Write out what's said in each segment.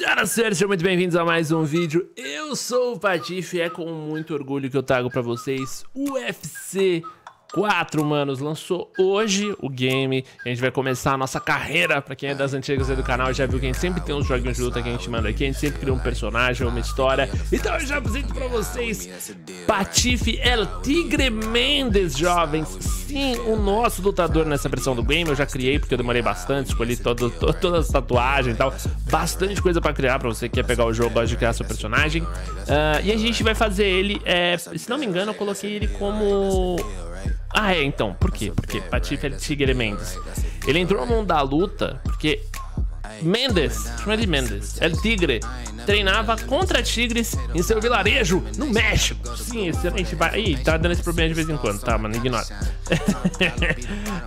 Senhoras e senhores, sejam muito bem-vindos a mais um vídeo. Eu sou o Patife e é com muito orgulho que eu trago pra vocês o UFC 4, manos, lançou hoje o game. A gente vai começar a nossa carreira. Pra quem é das antigas do canal, já viu que a gente sempre tem uns joguinhos de luta que a gente manda aqui. A gente sempre cria um personagem, uma história. Então eu já apresento pra vocês Patife El Tigre Mendes, jovens. Sim, o nosso lutador nessa versão do game. Eu já criei porque eu demorei bastante, escolhi todo, todo, todas as tatuagens e tal. Bastante coisa pra criar pra você que quer pegar o jogo, gosta de criar seu personagem. Uh, e a gente vai fazer ele, é, se não me engano, eu coloquei ele como ah, é, então. Por quê? Porque Patife é Tigre Mendes. Ele entrou no mundo da luta porque Mendes, chama de Mendes, El Tigre, treinava contra tigres em seu vilarejo no México. Sim, excelente. Ih, tá dando esse problema de vez em quando, tá, mano? Ignora.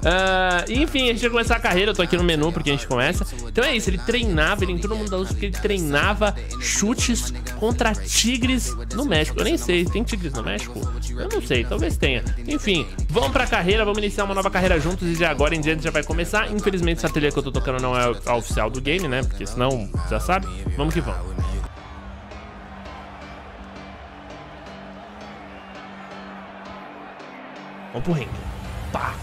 uh, enfim, a gente vai começar a carreira. Eu tô aqui no menu porque a gente começa. Então é isso, ele treinava, ele entrou no mundo da luta porque ele treinava chutes contra tigres no México. Eu nem sei, tem tigres no México? Eu não sei, talvez tenha. Enfim, vamos pra carreira, vamos iniciar uma nova carreira juntos e de agora em diante já vai começar. Infelizmente, essa trilha que eu tô tocando não é a oficial do game, né? Porque senão, já sabe. Vamos que vamos. Vamos pro ringue. Pá.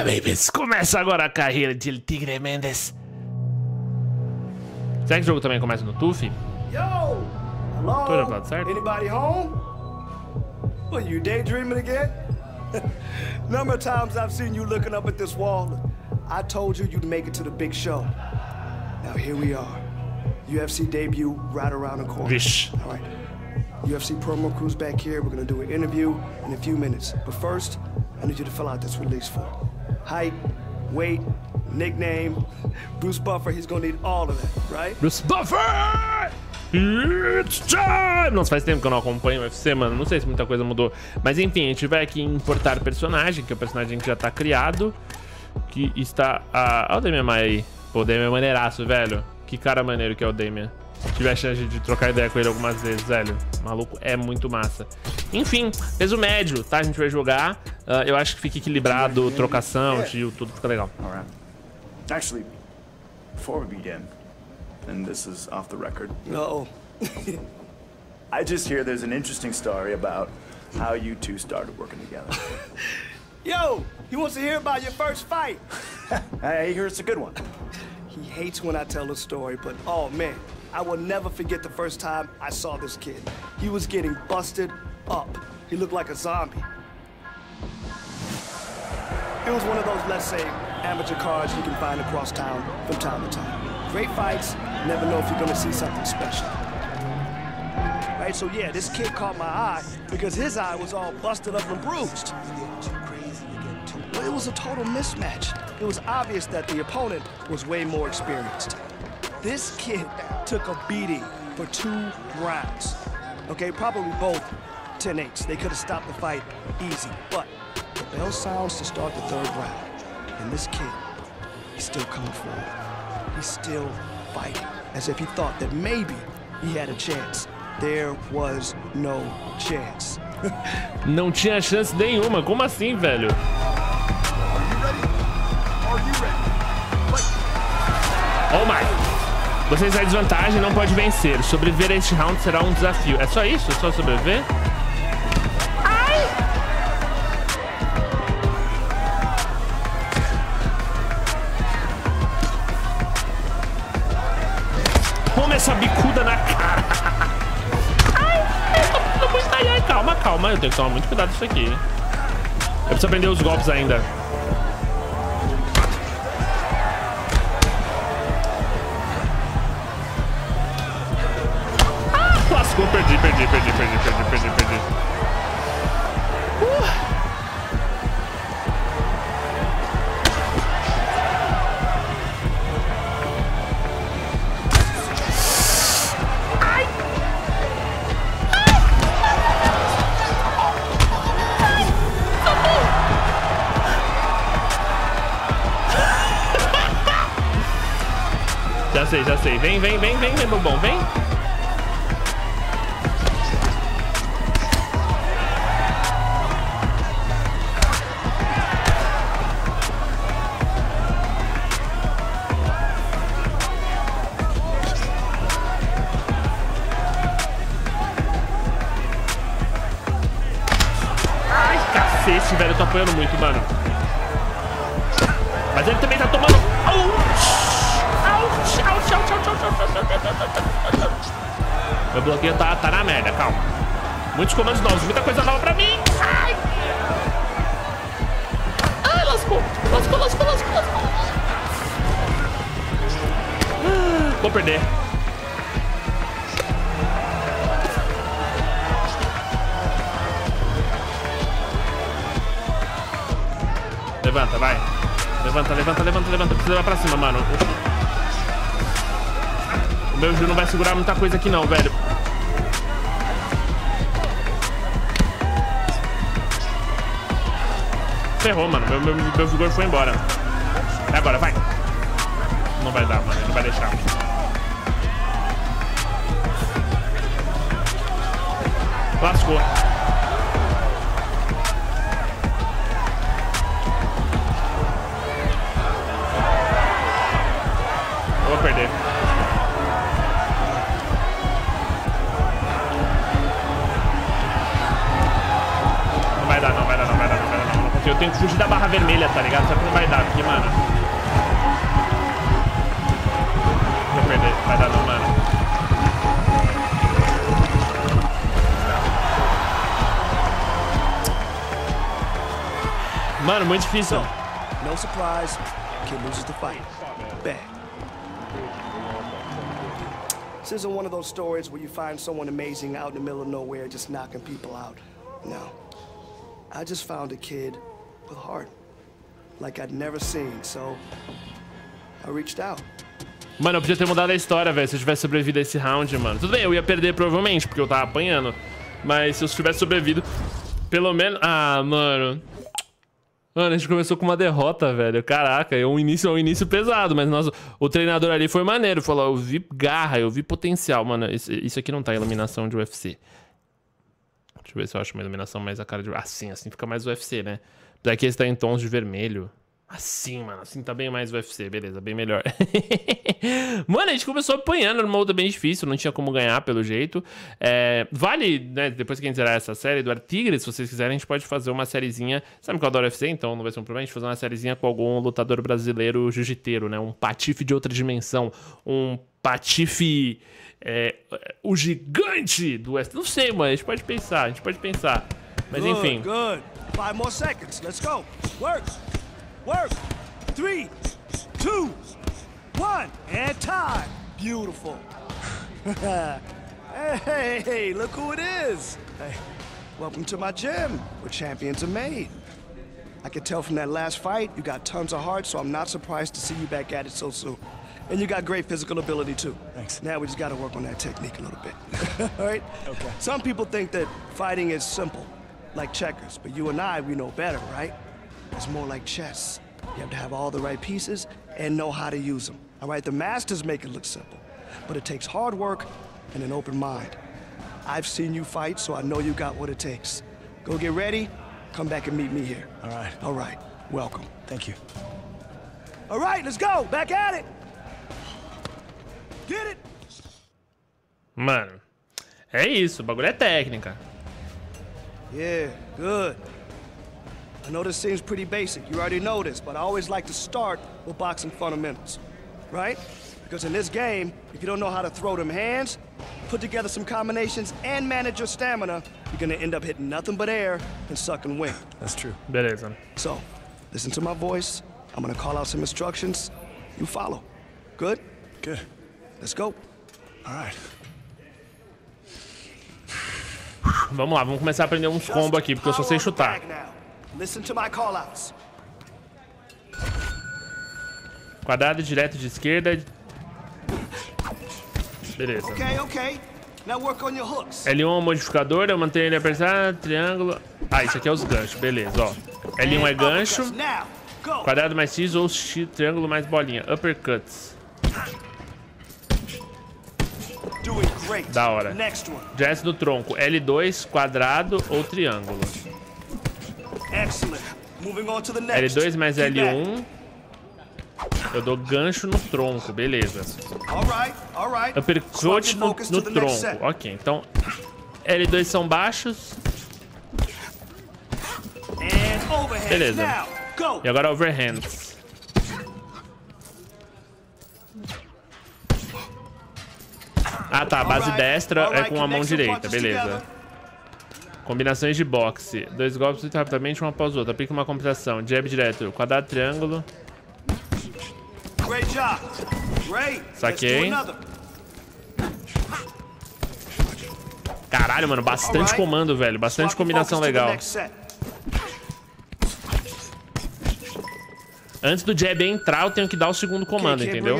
Yeah, babies! Começa agora a carreira de Tigre Mendes. Será que o jogo também começa no TUF? Yo! Hello? Tudo certo? Anybody home? What, you daydreaming again? Number of times I've seen you looking up at this wall. I told you you'd make it to the big show. Now here we are. UFC debut right around the corner. Vish. All right. UFC promo crew's back here. We're gonna do an interview in a few minutes. But first, I need you to fill out this release form. Height, weight, nickname. Bruce Buffer, he's gonna need all of that, right? Bruce Buffer! It's time! Nossa, faz tempo que eu não acompanho o UFC, mano. Não sei se muita coisa mudou. Mas enfim, a gente vai aqui importar personagem, que é o personagem que já tá criado. Que está... Ah, olha o Damian Maia aí. Pô, o Damian é maneiraço, velho. Que cara maneiro que é o Damian. Se tiver chance de trocar ideia com ele algumas vezes, velho. O maluco é muito massa. Enfim, peso médio, tá? A gente vai jogar. Uh, eu acho que fica equilibrado, trocação, tio, tudo fica legal. Actually, before we begin, and this is off the record, No. I just hear there's an interesting story about how you two started working together. Yo, he wants to hear about your first fight. I hear it's a good one. He hates when I tell the story, but oh man, I will never forget the first time I saw this kid. He was getting busted up. He looked like a zombie. It was one of those, let's say, amateur cards you can find across town from time to time. Great fights, never know if you're gonna see something special. Right, so yeah, this kid caught my eye because his eye was all busted up and bruised. Well, it was a total mismatch. It was obvious that the opponent was way more experienced. This kid took a beating for two rounds. Okay, probably both 10-8s. They could have stopped the fight easy, but the bell sounds to start the third round. And this kid, he's still coming forward. He's still fighting, as if he thought that maybe he had a chance. There was no chance. Não tinha chance nenhuma. Como assim, velho? Oh my! Você está em desvantagem não pode vencer. Sobreviver a este round será um desafio. É só isso? É só sobreviver? Ai! Toma essa bicuda na cara! Ai, ai, calma, calma. Eu tenho que tomar muito cuidado com isso aqui. Eu preciso aprender os golpes ainda. perdi, perdi, perdi, perdi, perdi, perdi, perdi. Já sei, já sei. Vem, vem, vem, vem, vem, bom, vem. Muitos comandos novos, muita coisa nova pra mim. Ai! Ai, lascou! Lascou, lascou, lascou, lascou. Vou perder. Levanta, vai. Levanta, levanta, levanta, levanta. Precisa levar pra cima, mano. O meu Ju não vai segurar muita coisa aqui não, velho. Ferrou, mano. Meu, meu, meu vigor foi embora. É agora, vai. Não vai dar, mano. Ele não vai deixar. Lascou. Vou perder. Não vai dar, não vai dar, tenho que fugir da barra vermelha, tá ligado? Só que não vai dar, porque, mano. Vou perder, vai dar não, mano. Mano, muito difícil. No surprise, kid loses the fight. Bang. This isn't one of those stories where you find someone amazing out in the middle of nowhere just knocking people out. No. I just found a kid with heart. Like I'd never seen, so I reached out. Mano, eu podia ter mudado a história, velho, se eu tivesse sobrevivido a esse round, mano. Tudo bem, eu ia perder provavelmente, porque eu tava apanhando. Mas se eu tivesse sobrevivido, pelo menos... Ah, mano... Mano, a gente começou com uma derrota, velho. Caraca, é um início, é um início pesado, mas nossa, o treinador ali foi maneiro. Falou, eu vi garra, eu vi potencial. Mano, isso, isso aqui não tá iluminação de UFC. Deixa eu ver se eu acho uma iluminação mais a cara de... Assim, assim fica mais UFC, né? Daqui está em tons de vermelho. Assim, mano, assim tá bem mais UFC, beleza, bem melhor. mano, a gente começou apanhando numa luta bem difícil, não tinha como ganhar pelo jeito. É, vale, né, depois que a gente zerar essa série, Eduardo Tigre, se vocês quiserem, a gente pode fazer uma sériezinha. Sabe que eu adoro UFC, então não vai ser um problema a gente fazer uma sériezinha com algum lutador brasileiro jiu-jiteiro, né? Um patife de outra dimensão, um patife. É, o gigante do UFC. Não sei, mano, a gente pode pensar, a gente pode pensar. Mas Good, enfim. Good. Five more seconds. Let's go. Work. Work. Three, two, one, and time. Beautiful. hey, hey, look who it is. Hey, welcome to my gym, where champions are made. I could tell from that last fight, you got tons of heart, so I'm not surprised to see you back at it so soon. And you got great physical ability, too. Thanks. Now we just gotta work on that technique a little bit. All right? Okay. Some people think that fighting is simple, like checkers, but you and I, we know better, right? It's more like chess. You have to have all the right pieces and know how to use them. All right? The masters make it look simple, but it takes hard work and an open mind. I've seen you fight, so I know you got what it takes. Go get ready, come back and meet me here. All right. All right. Welcome. Thank you. All right, let's go. Back at it. Get it. Mano, é isso, o bagulho é técnica. Yeah, good. I know this seems pretty basic. You already know this, but I always like to start with boxing fundamentals, right? Because in this game, if you don't know how to throw them hands, put together some combinations, and manage your stamina, you're gonna end up hitting nothing but air and sucking wind. That's true. Beleza. So, listen to my voice. I'm gonna call out some instructions. You follow. Good? Good. Let's go. All right. Vamos lá, vamos começar a aprender uns combos aqui, porque eu só sei chutar. Quadrado direto de esquerda. Beleza. Okay, okay. Now work on your hooks. L1 é modificador, eu mantenho ele apertado, triângulo. Ah, isso aqui é os ganchos, beleza, ó. L1 é gancho, quadrado mais X ou X, triângulo mais bolinha. Uppercuts. Da hora. Jazz do tronco. L2, quadrado ou triângulo. Excellent. Moving on to the next. L2 mais Keep at it. L1. Eu dou gancho no tronco, beleza. Uppercut no, no tronco. Ok, então L2 são baixos. Beleza. E agora overhands. Ah tá, a base destra é com a mão direita, beleza. together. Combinações de boxe. Dois golpes muito rapidamente, um após o outro. Aplica uma compensação. Jab direto. Quadrado, triângulo. Saquei. Caralho, mano, bastante comando, velho. Bastante combinação legal. Antes do jab entrar, eu tenho que dar o segundo comando, entendeu?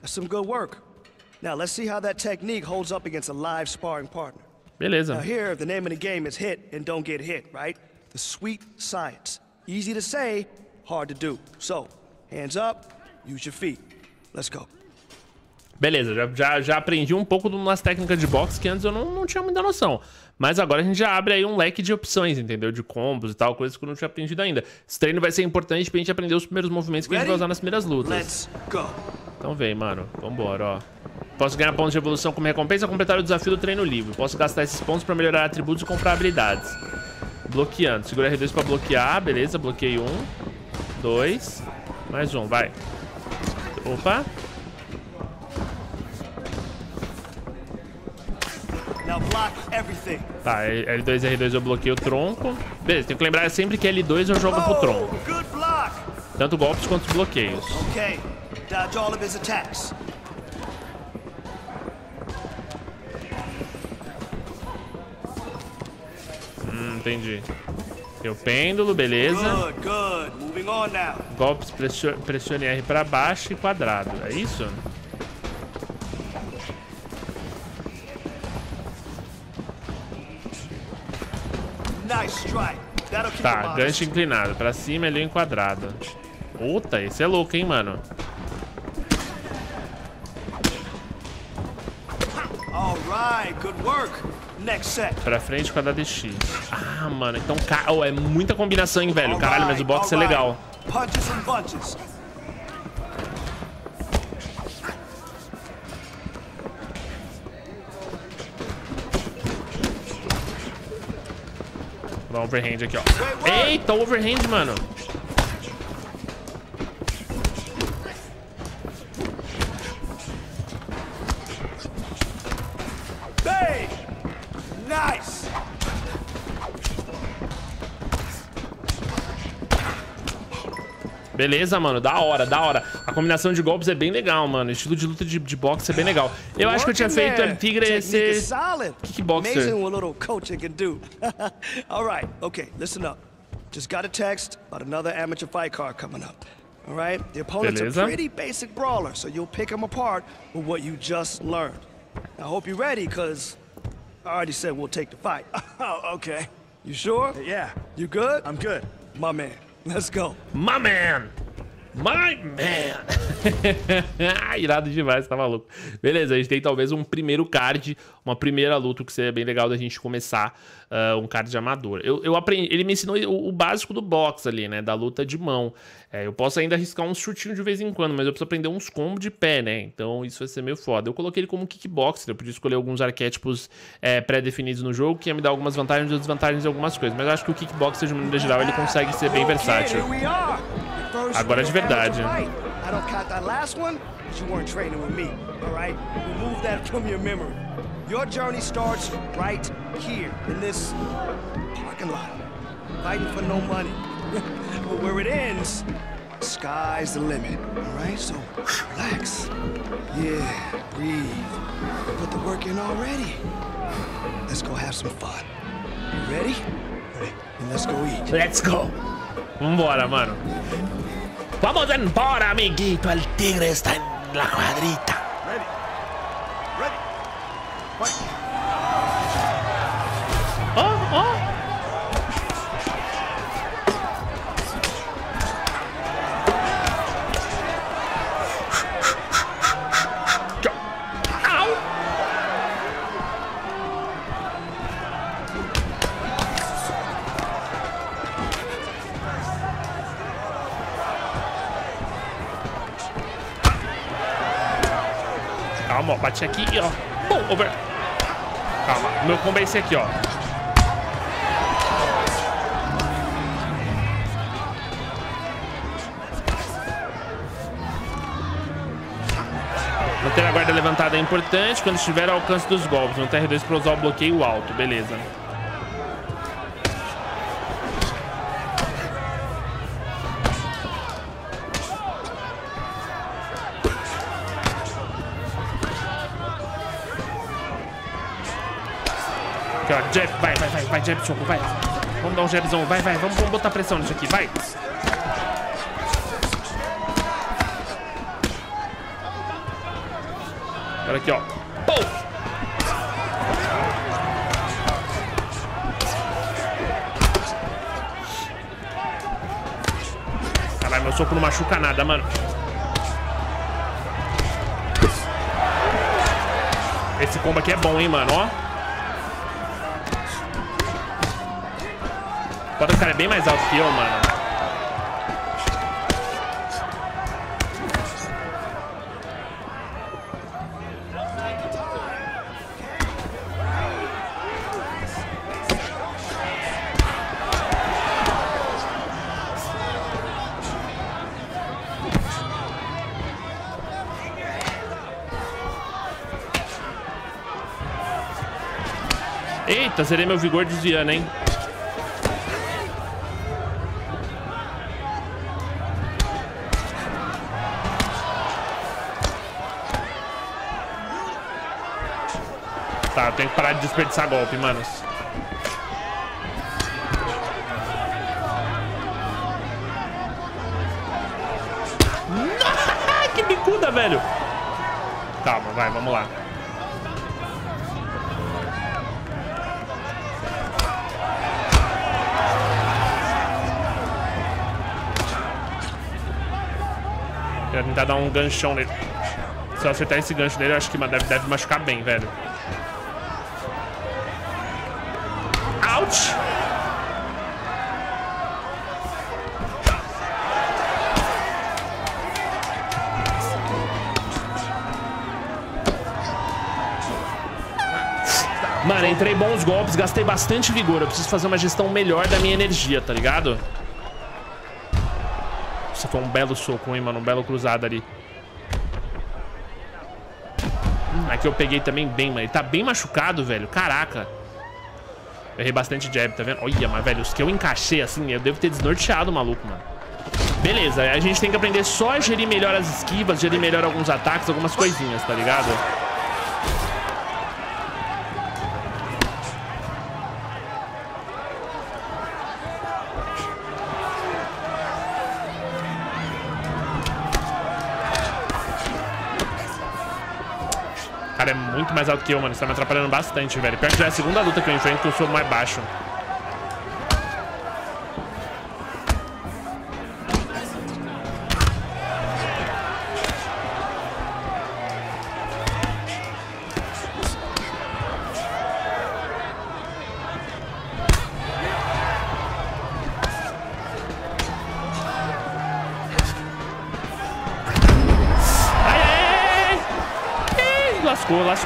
That's some good work. Now let's see how that technique holds up against a live sparring partner. Now Beleza. here, the name of the game is hit and don't get hit, right? The sweet science. Easy to say, hard to do. So, hands up, use your feet. Let's go. Beleza, já, já, já aprendi um pouco de umas técnicas de boxe que antes eu não, não tinha muita noção. Mas agora a gente já abre aí um leque de opções, entendeu? De combos e tal, coisas que eu não tinha aprendido ainda. Esse treino vai ser importante pra gente aprender os primeiros movimentos que a gente vai usar nas primeiras lutas. Let's go. Então vem, mano. Vambora, ó. Posso ganhar pontos de evolução como recompensa completar o desafio do treino livre. Posso gastar esses pontos pra melhorar atributos e comprar habilidades. Bloqueando. Segura R2 pra bloquear. Beleza, bloqueei um. Dois. Mais um, vai. Opa. Tá, L2 e R2 eu bloqueio o tronco. Beleza, tem que lembrar sempre que L2 eu jogo pro tronco. Oh, block. Tanto golpes quanto bloqueios. Okay, dodge all of his attacks. Hum, entendi. Tem o pêndulo, beleza. Golpes, pressio- pressione R pra baixo e quadrado. É isso? Tá, gancho inclinado. Pra cima, ele é quadrado. Puta, esse é louco, hein, mano. All right, good work. Next set. Pra frente, quadrado e X. Ah, mano, então... ca- Oh, é muita combinação, hein, velho. Caralho, mas o boxe é legal. Vou dar um overhand aqui, ó. Eita, overhand, mano. Bang! Beleza, mano, da hora, da hora. A combinação de golpes é bem legal, mano. O estilo de luta de, de boxe é bem legal. Eu acho que eu tinha feito. El Tigre ser... kickboxer. All right, okay, listen up. Just got a text about another amateur fight card coming up. All right, the opponent's Beleza. a pretty basic brawler, so you'll pick him apart with what you just learned. I hope you're ready, cause I already said we'll take the fight. Oh, okay. You sure? Yeah, You good? I'm good. My man. Let's go. My man! My man! Irado demais, tá maluco. Beleza, a gente tem talvez um primeiro card, uma primeira luta que seria bem legal da gente começar, ah, um card de amador. Eu, eu aprendi, ele me ensinou o, o básico do boxe ali, né, da luta de mão. É, eu posso ainda arriscar um chutinho de vez em quando, mas eu preciso aprender uns combos de pé, né, então isso vai ser meio foda. Eu coloquei ele como kickboxer, eu podia escolher alguns arquétipos é, pré-definidos no jogo, que ia me dar algumas vantagens e desvantagens em algumas coisas, mas eu acho que o kickboxer, de maneira geral, ele consegue ser bem Okay, versátil. First Agora de real verdade. amateur fight. I don't count that last one, but you weren't training with me, all right? Remove that from your memory. Your journey starts right here in this parking lot, fighting for no money. but where it ends, sky's the limit, all right? So relax. Yeah, breathe. You put the work in already. Let's go have some fun. You ready? Ready. And let's go eat. Let's go. Vambora, mano. Vamos embora, amiguito. El tigre está en la cuadrita. Bati aqui e ó. Pum, over. Calma, meu combo é esse aqui, ó. Manter a guarda levantada é importante quando estiver ao alcance dos golpes. No TR2 para usar o bloqueio alto, beleza. Aqui, ó, jab, vai, vai, vai, vai, jab, choco, vai. Vamos dar um jabzão, vai, vai, vamos, vamos botar pressão nisso aqui, vai. Olha aqui, ó. Pum! Caralho, meu soco não machuca nada, mano. Esse combo aqui é bom, hein, mano, ó. Cara é bem mais alto que eu, mano. Eita, zerei meu vigor desviando, hein? Tenho que parar de desperdiçar golpe, manos. que bicuda, velho. Calma, vai, vamos lá. Quero tentar dar um ganchão nele. Se eu acertar esse gancho nele, eu acho que deve, deve machucar bem, velho. Golpes, gastei bastante vigor. Eu preciso fazer uma gestão melhor da minha energia, tá ligado? Isso foi um belo soco, hein, mano? Um belo cruzado ali. Hum, aqui eu peguei também bem, mano. Ele tá bem machucado, velho. Caraca. Eu errei bastante jab, tá vendo? Olha, mas, velho, os que eu encaixei, assim, eu devo ter desnorteado o maluco, mano. Beleza, a gente tem que aprender só a gerir melhor as esquivas, gerir melhor alguns ataques, algumas coisinhas, tá ligado? Mais alto que eu, mano. Isso tá me atrapalhando bastante, velho. Pior que já é a segunda luta que eu enfrento eu sou mais baixo.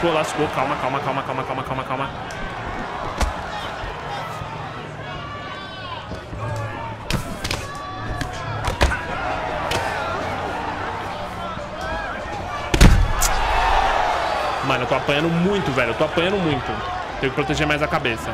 Lascou, lascou. Calma, calma, calma, calma, calma, calma, calma. Mano, eu tô apanhando muito, velho. Eu tô apanhando muito. Tenho que proteger mais a cabeça.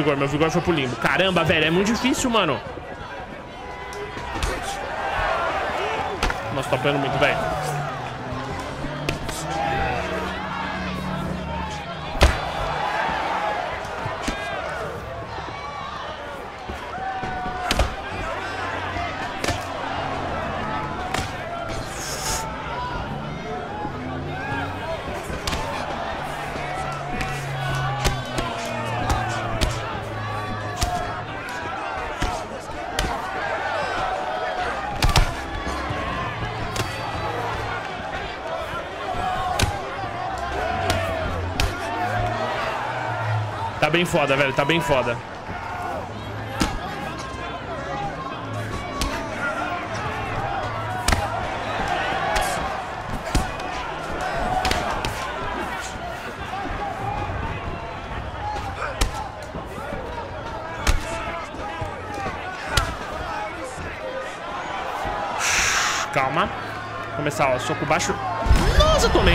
Vigor, meu vigor foi pro limbo. Caramba, velho, é muito difícil, mano. Nossa, tô apanhando muito, velho. Tá bem foda, velho. Tá bem foda. Calma. Começar, ó. Soco baixo. Nossa, tomei.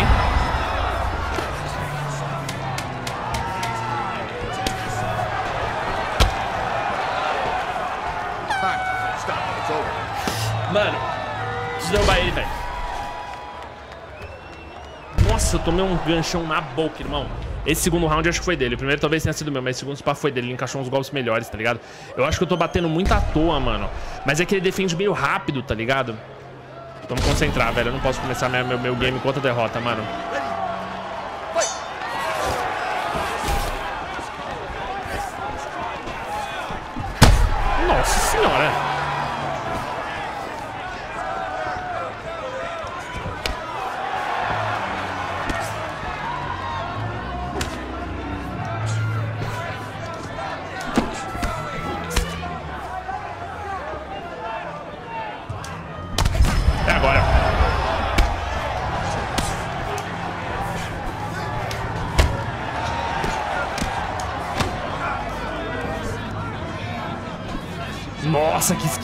Tomei um ganchão na boca, irmão. Esse segundo round acho que foi dele. O primeiro talvez tenha sido meu, mas o segundo spa foi dele. Ele encaixou uns golpes melhores, tá ligado? Eu acho que eu tô batendo muito à toa, mano. Mas é que ele defende meio rápido, tá ligado? Vamos concentrar, velho. Eu não posso começar meu, meu, meu game com outra derrota, mano.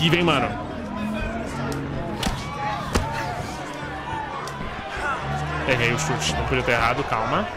Esquiva, hein, mano. Errei o chute, não podia ter errado, calma.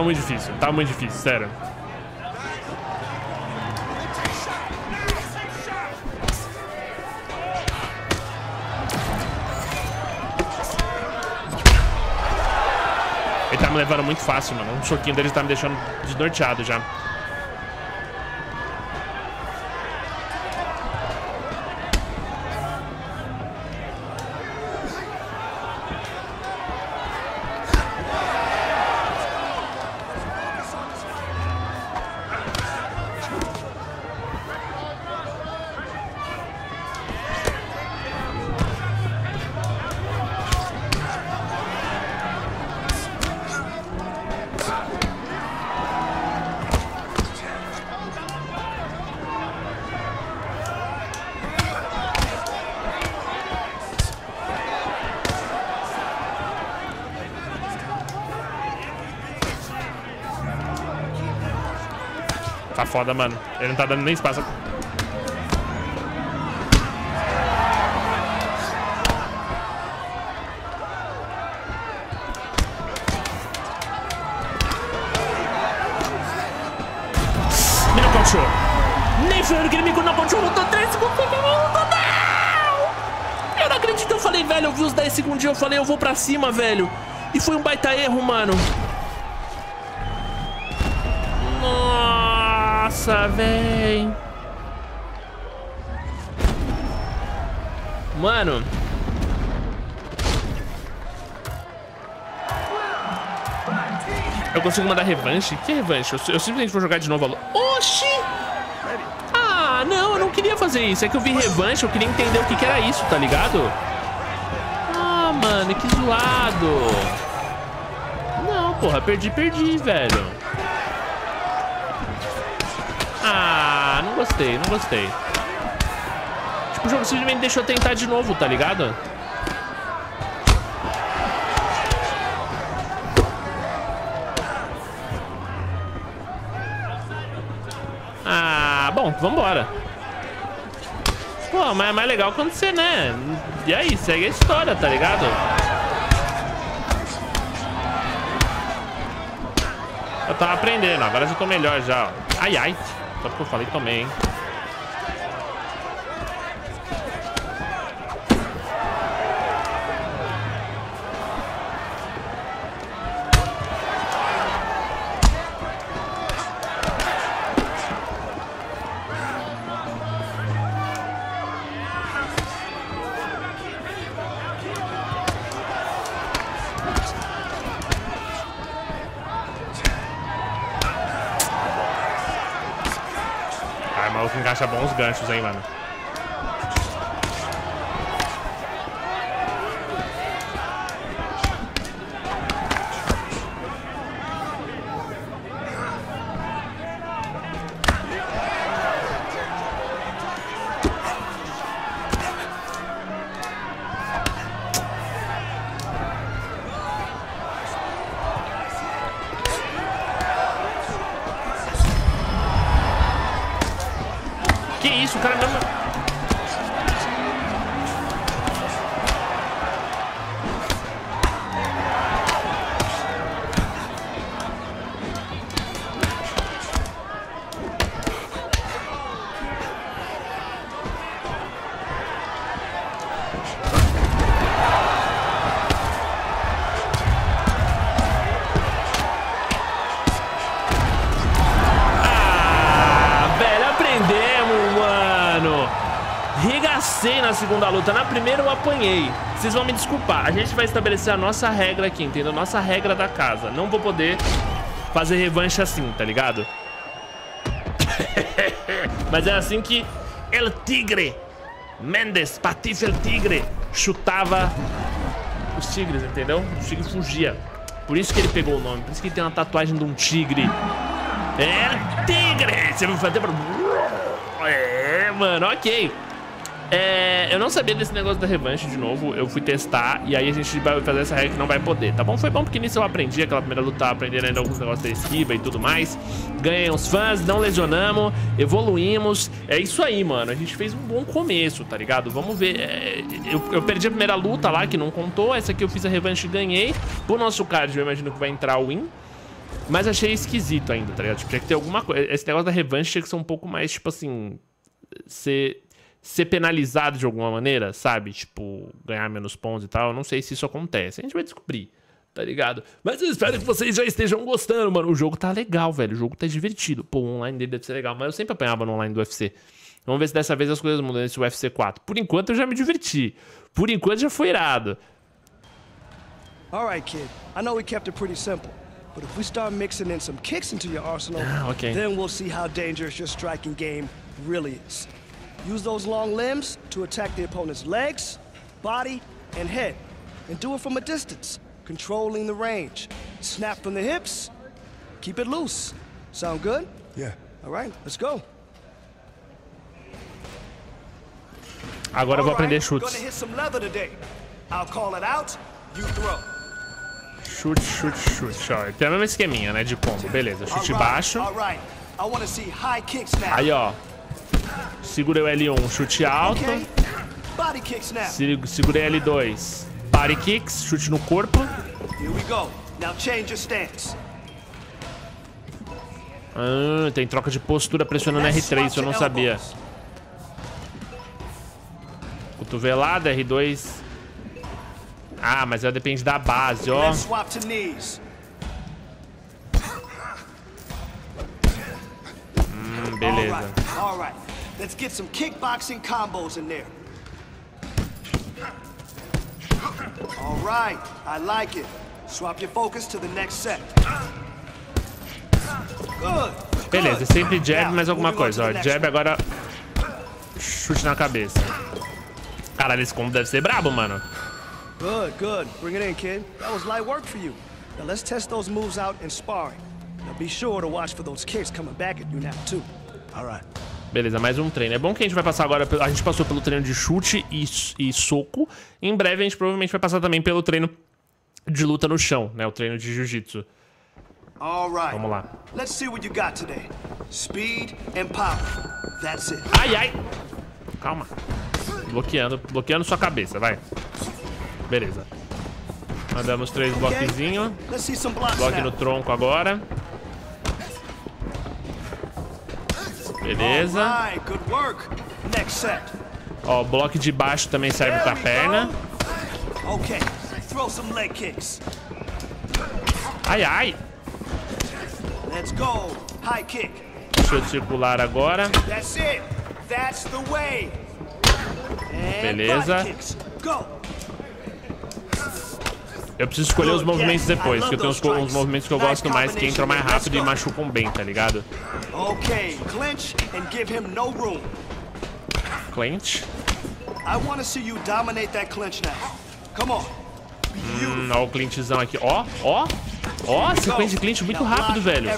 Tá muito difícil. Tá muito difícil, sério. Ele tá me levando muito fácil, mano. Um choquinho dele tá me deixando desnorteado já. Foda, mano. Ele não tá dando nem espaço. Me nocauteou. Nem foi que ele me nocauteou. Lutou 3 segundos. Não! Eu não acredito. Eu falei, velho. Eu vi os 10 segundos. Eu falei, eu vou pra cima, velho. E foi um baita erro, mano. Nossa, véi. Mano. Eu consigo mandar revanche? Que revanche? Eu, eu simplesmente vou jogar de novo a. Oxi! Ah, não, eu não queria fazer isso. É que eu vi revanche, eu queria entender o que, que era isso, tá ligado? Ah, mano, que zoado. Não, porra, perdi, perdi, velho. Gostei, não gostei. Tipo, o jogo simplesmente deixou tentar de novo, tá ligado? Ah, bom, vambora. Pô, mas é mais legal quando você, né? E aí, segue a história, tá ligado? Eu tava aprendendo, agora já tô melhor já, ó. Ai, ai. Só porque eu falei, tomei, hein? Encaixa bons ganchos, hein, mano. Que Regacei na segunda luta. Na primeira eu apanhei. Vocês vão me desculpar. A gente vai estabelecer a nossa regra aqui, entendeu? Nossa regra da casa. Não vou poder fazer revanche assim, tá ligado? Mas é assim que El Tigre, Mendes, Patife El Tigre, chutava os tigres, entendeu? O tigre fugia. Por isso que ele pegou o nome. Por isso que ele tem uma tatuagem de um tigre. É tigre! Você vai fazer. É, mano, ok. É, eu não sabia desse negócio da revanche de novo. Eu fui testar e aí a gente vai fazer essa regra que não vai poder, tá bom? Foi bom porque nisso eu aprendi aquela primeira luta, aprendendo ainda alguns negócios da esquiva e tudo mais. Ganhei uns fãs, não lesionamos, evoluímos. É isso aí, mano. A gente fez um bom começo, tá ligado? Vamos ver. É, eu, eu perdi a primeira luta lá, que não contou. Essa aqui eu fiz a revanche e ganhei. Pro nosso card, eu imagino que vai entrar o win. Mas achei esquisito ainda, tá ligado? Tipo, tinha que ter alguma coisa. Esse negócio da revanche tinha que ser um pouco mais, tipo assim. Ser, ser penalizado de alguma maneira, sabe? Tipo, ganhar menos pontos e tal. Eu não sei se isso acontece. A gente vai descobrir, tá ligado? Mas eu espero que vocês já estejam gostando, mano. O jogo tá legal, velho. O jogo tá divertido. Pô, o online dele deve ser legal. Mas eu sempre apanhava no online do UFC. Vamos ver se dessa vez as coisas mudam nesse UFC 4. Por enquanto eu já me diverti. Por enquanto já foi irado. All right, kid. I know we kept it pretty simple. But if we start mixing in some kicks into your arsenal, Ah, okay. then we'll see how dangerous your striking game really is. Use those long limbs to attack the opponent's legs, body, and head. And do it from a distance, controlling the range. Snap from the hips, keep it loose. Sound good? Yeah. All right, let's go. Agora eu vou aprender Gonna chutes. hit some leather today. I'll call it out, you throw. Chute, chute, chute. Ó, tem a mesma esqueminha, né? De combo. Beleza. Chute All right, baixo. All right. I want to see high kicks now. Aí, ó. Segurei o L1, chute alto. Segurei L2. Body kicks, chute no corpo. Ah, tem troca de postura pressionando Let's R3, swap isso eu não sabia. Cotovelada, R2. Ah, mas ela depende da base, ó. Hum, beleza. All right. Let's get some kickboxing combos in there. All right. I like it. Swap your focus to the next set. Good. Beleza, sempre jab, mais alguma coisa, ó. Jab agora. Chute na cabeça. Caralho, esse combo deve ser brabo, mano. Good, good. Bring it in, kid. That was light work for you. Now let's test those moves out in sparring. Now be sure to watch for those kicks coming back at you now, too. All right. Beleza, mais um treino. É bom que a gente vai passar agora. A gente passou pelo treino de chute e, e soco. Em breve a gente provavelmente vai passar também pelo treino de luta no chão, né? O treino de jiu-jitsu. Vamos lá. Let's see what you got today. Speed and power. That's it. Ai, ai! calma. Bloqueando, bloqueando sua cabeça, vai. Beleza. Mandamos três bloquezinhos. Let's see some blocks Bloque no tronco agora. Beleza. Ó, o bloco de baixo também serve pra perna. Ai, ai. Let's go. High kick. Chute circular agora. That's it. That's the way. And Beleza. Go. Eu preciso escolher os movimentos depois, porque eu tenho uns, uns movimentos que eu gosto mais que entram mais rápido e machucam bem, tá ligado? Okay, clinch and give him no room. Clench. I want to see you dominate that clinch now. Come on. Hum, ó o clinchzão aqui. Ó, ó. Ó, sequência de clinch muito rápido, velho.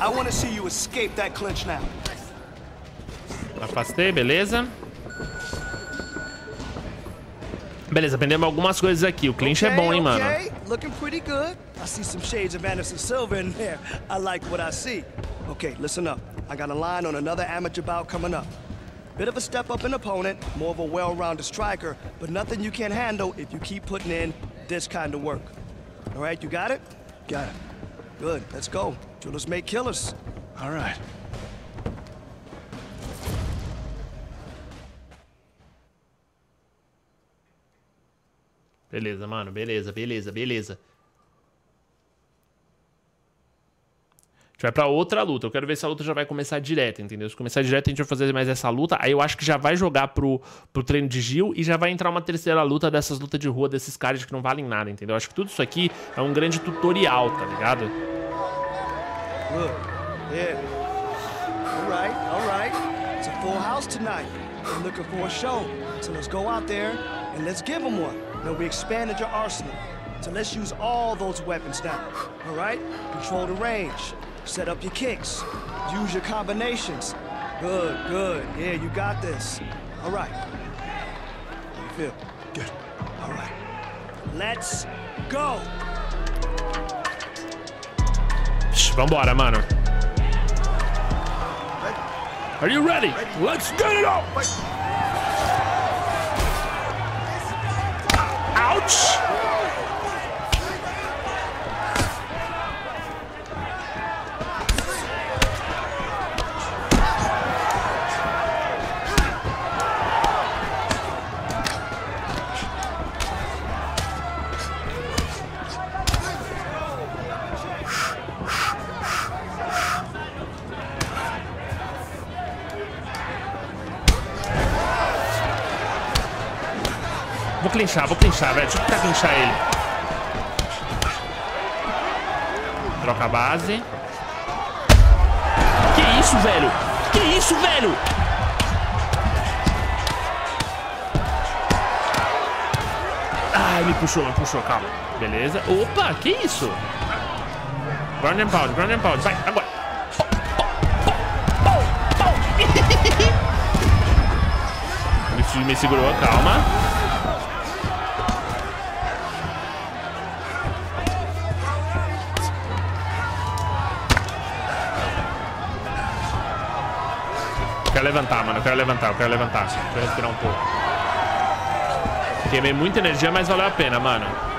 I want to see you escape that clinch now. Afastei, beleza. Beleza, aprendemos algumas coisas aqui. O clinch é bom, hein, mano. Okay, looking pretty good. I see some shades of Anderson Silva in there. I like what I see. Okay, listen up. I got a line on another amateur bout coming up. Bit of a step up in opponent, more of a well-rounded striker, but nothing you can't handle if you keep putting in this kind of work. All right, you got it? Got it. Good, let's go. Drillers make killers. All right. Beleza, mano. Beleza, beleza, beleza. A gente vai pra outra luta. Eu quero ver se a luta já vai começar direto, entendeu? Se começar direto, a gente vai fazer mais essa luta. Aí eu acho que já vai jogar pro, pro treino de Gil e já vai entrar uma terceira luta dessas lutas de rua, desses caras que não valem nada, entendeu? Eu acho que tudo isso aqui é um grande tutorial, tá ligado? Good. Yeah. All right, all right. It's a full house tonight. I'm looking for a show. So let's go out there and let's give them one. Now we expanded your arsenal. So let's use all those weapons now. All right? Control the range. Set up your kicks. Use your combinations. Good, good. Yeah, you got this. All right. How you feel? Good. All right. Let's go. Shh, vambora, mano. Are you ready? Let's get it up! Ouch! Vou clinchar, vou clinchar, velho. Deixa eu tentar clinchar ele. Troca a base. Que isso, velho? Que isso, velho? Ai, me puxou, me puxou, calma. Beleza. Opa, que isso? Ground and pound, ground and pound. Vai, agora. Me, segurou, calma. Quero levantar, mano. Eu quero levantar, eu quero levantar. Deixa eu respirar um pouco. Queimei muita energia, mas valeu a pena, mano.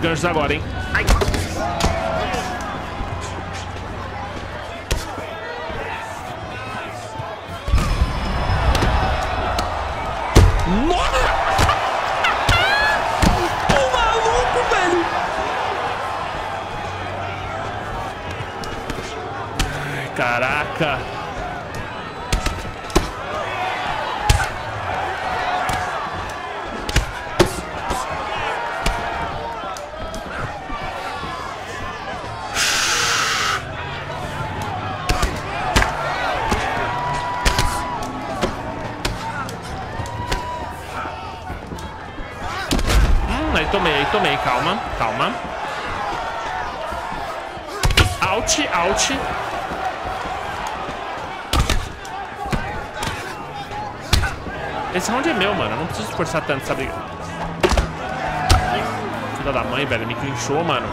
Ganchos, vou meu, mano. Eu não preciso forçar tanto essa briga. Filha da mãe, velho. Me clinchou, mano.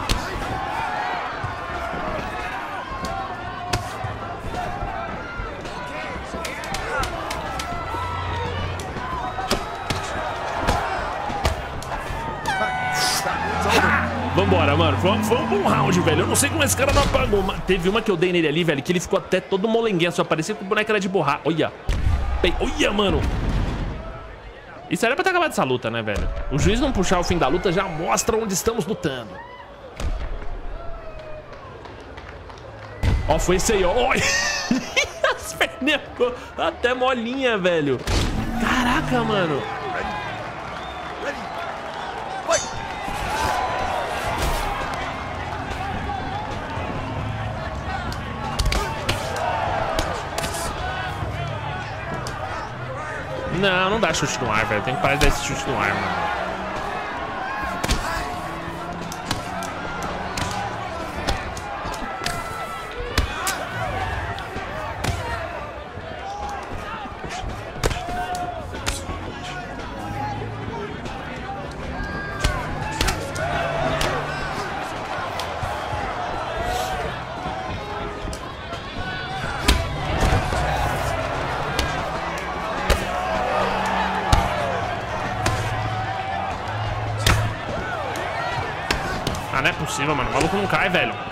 Vambora, mano. Foi, foi um bom round, velho. Eu não sei como esse cara não apagou. Teve uma que eu dei nele ali, velho, que ele ficou até todo molenguinho. Só parecia que o boneco era de borrar. Olha. Olha, mano. Isso era pra ter acabado essa luta, né, velho? O juiz não puxar o fim da luta já mostra onde estamos lutando. Ó, foi esse aí, ó. As ficou até molinha, velho. Caraca, mano. Não, não dá chute no ar, velho. Tem que parar de dar esse chute no ar, mano. Não cai, velho.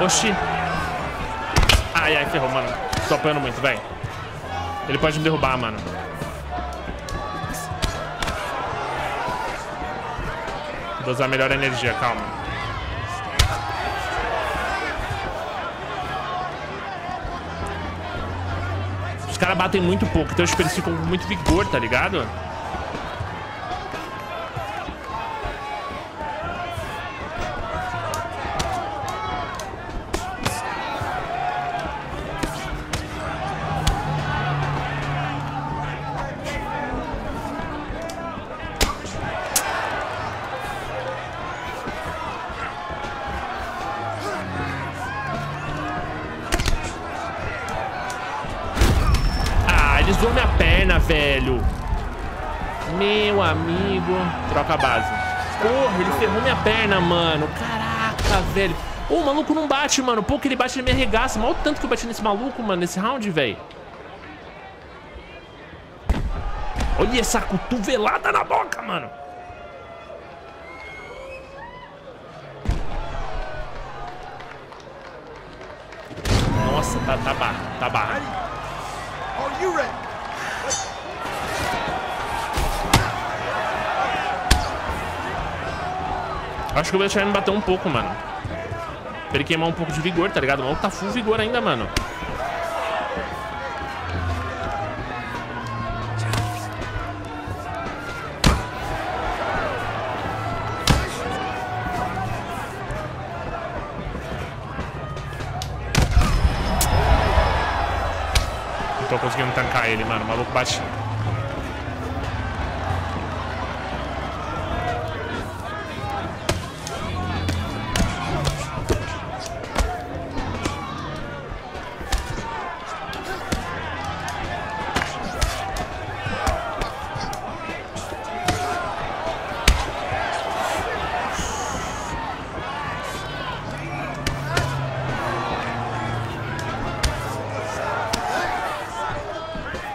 Oxi. Ai, ai, ferrou, mano. Tô apanhando muito, velho. Ele pode me derrubar, mano. Vou usar melhor energia, calma. Os caras batem muito pouco, então eles ficam com muito vigor, tá ligado? Ô, o maluco não bate, mano. Pouco ele bate, ele me arregaça. Mal o tanto que eu bati nesse maluco, mano, nesse round, velho. Olha essa cotovelada na boca, mano. Nossa, tá, tá barra, tá barra. Acho que eu vou deixar ele me bater um pouco, mano. Pra ele queimar um pouco de vigor, tá ligado? O maluco tá full vigor ainda, mano. Não tô conseguindo tancar ele, mano. O maluco bate.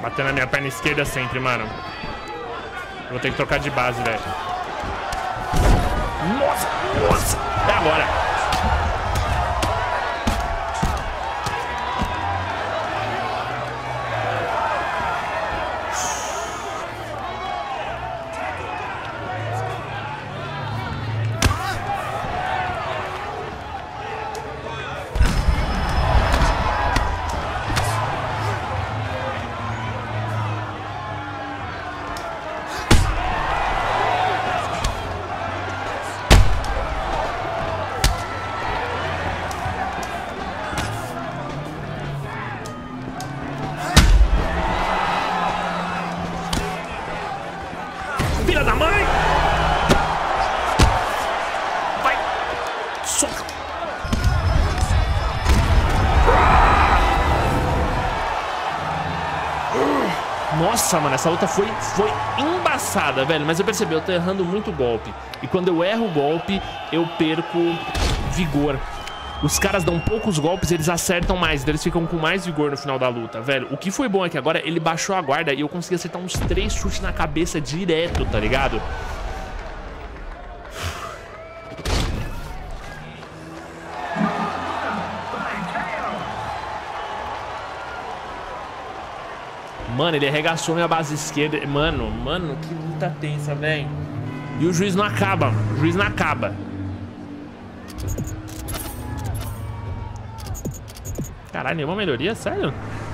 Batendo na minha perna esquerda sempre, mano. Vou ter que trocar de base, velho. Nossa, nossa. É agora. Nossa, mano, essa luta foi, foi embaçada, velho. Mas eu percebi, eu tô errando muito golpe. E quando eu erro o golpe, eu perco vigor. Os caras dão poucos golpes, eles acertam mais, eles ficam com mais vigor no final da luta, velho. O que foi bom é que agora ele baixou a guarda e eu consegui acertar uns três chutes na cabeça direto, tá ligado? Mano, ele arregaçou minha base esquerda. Mano, mano, que luta tensa, velho. E o juiz não acaba, o juiz não acaba. Caralho, nenhuma melhoria? Sério?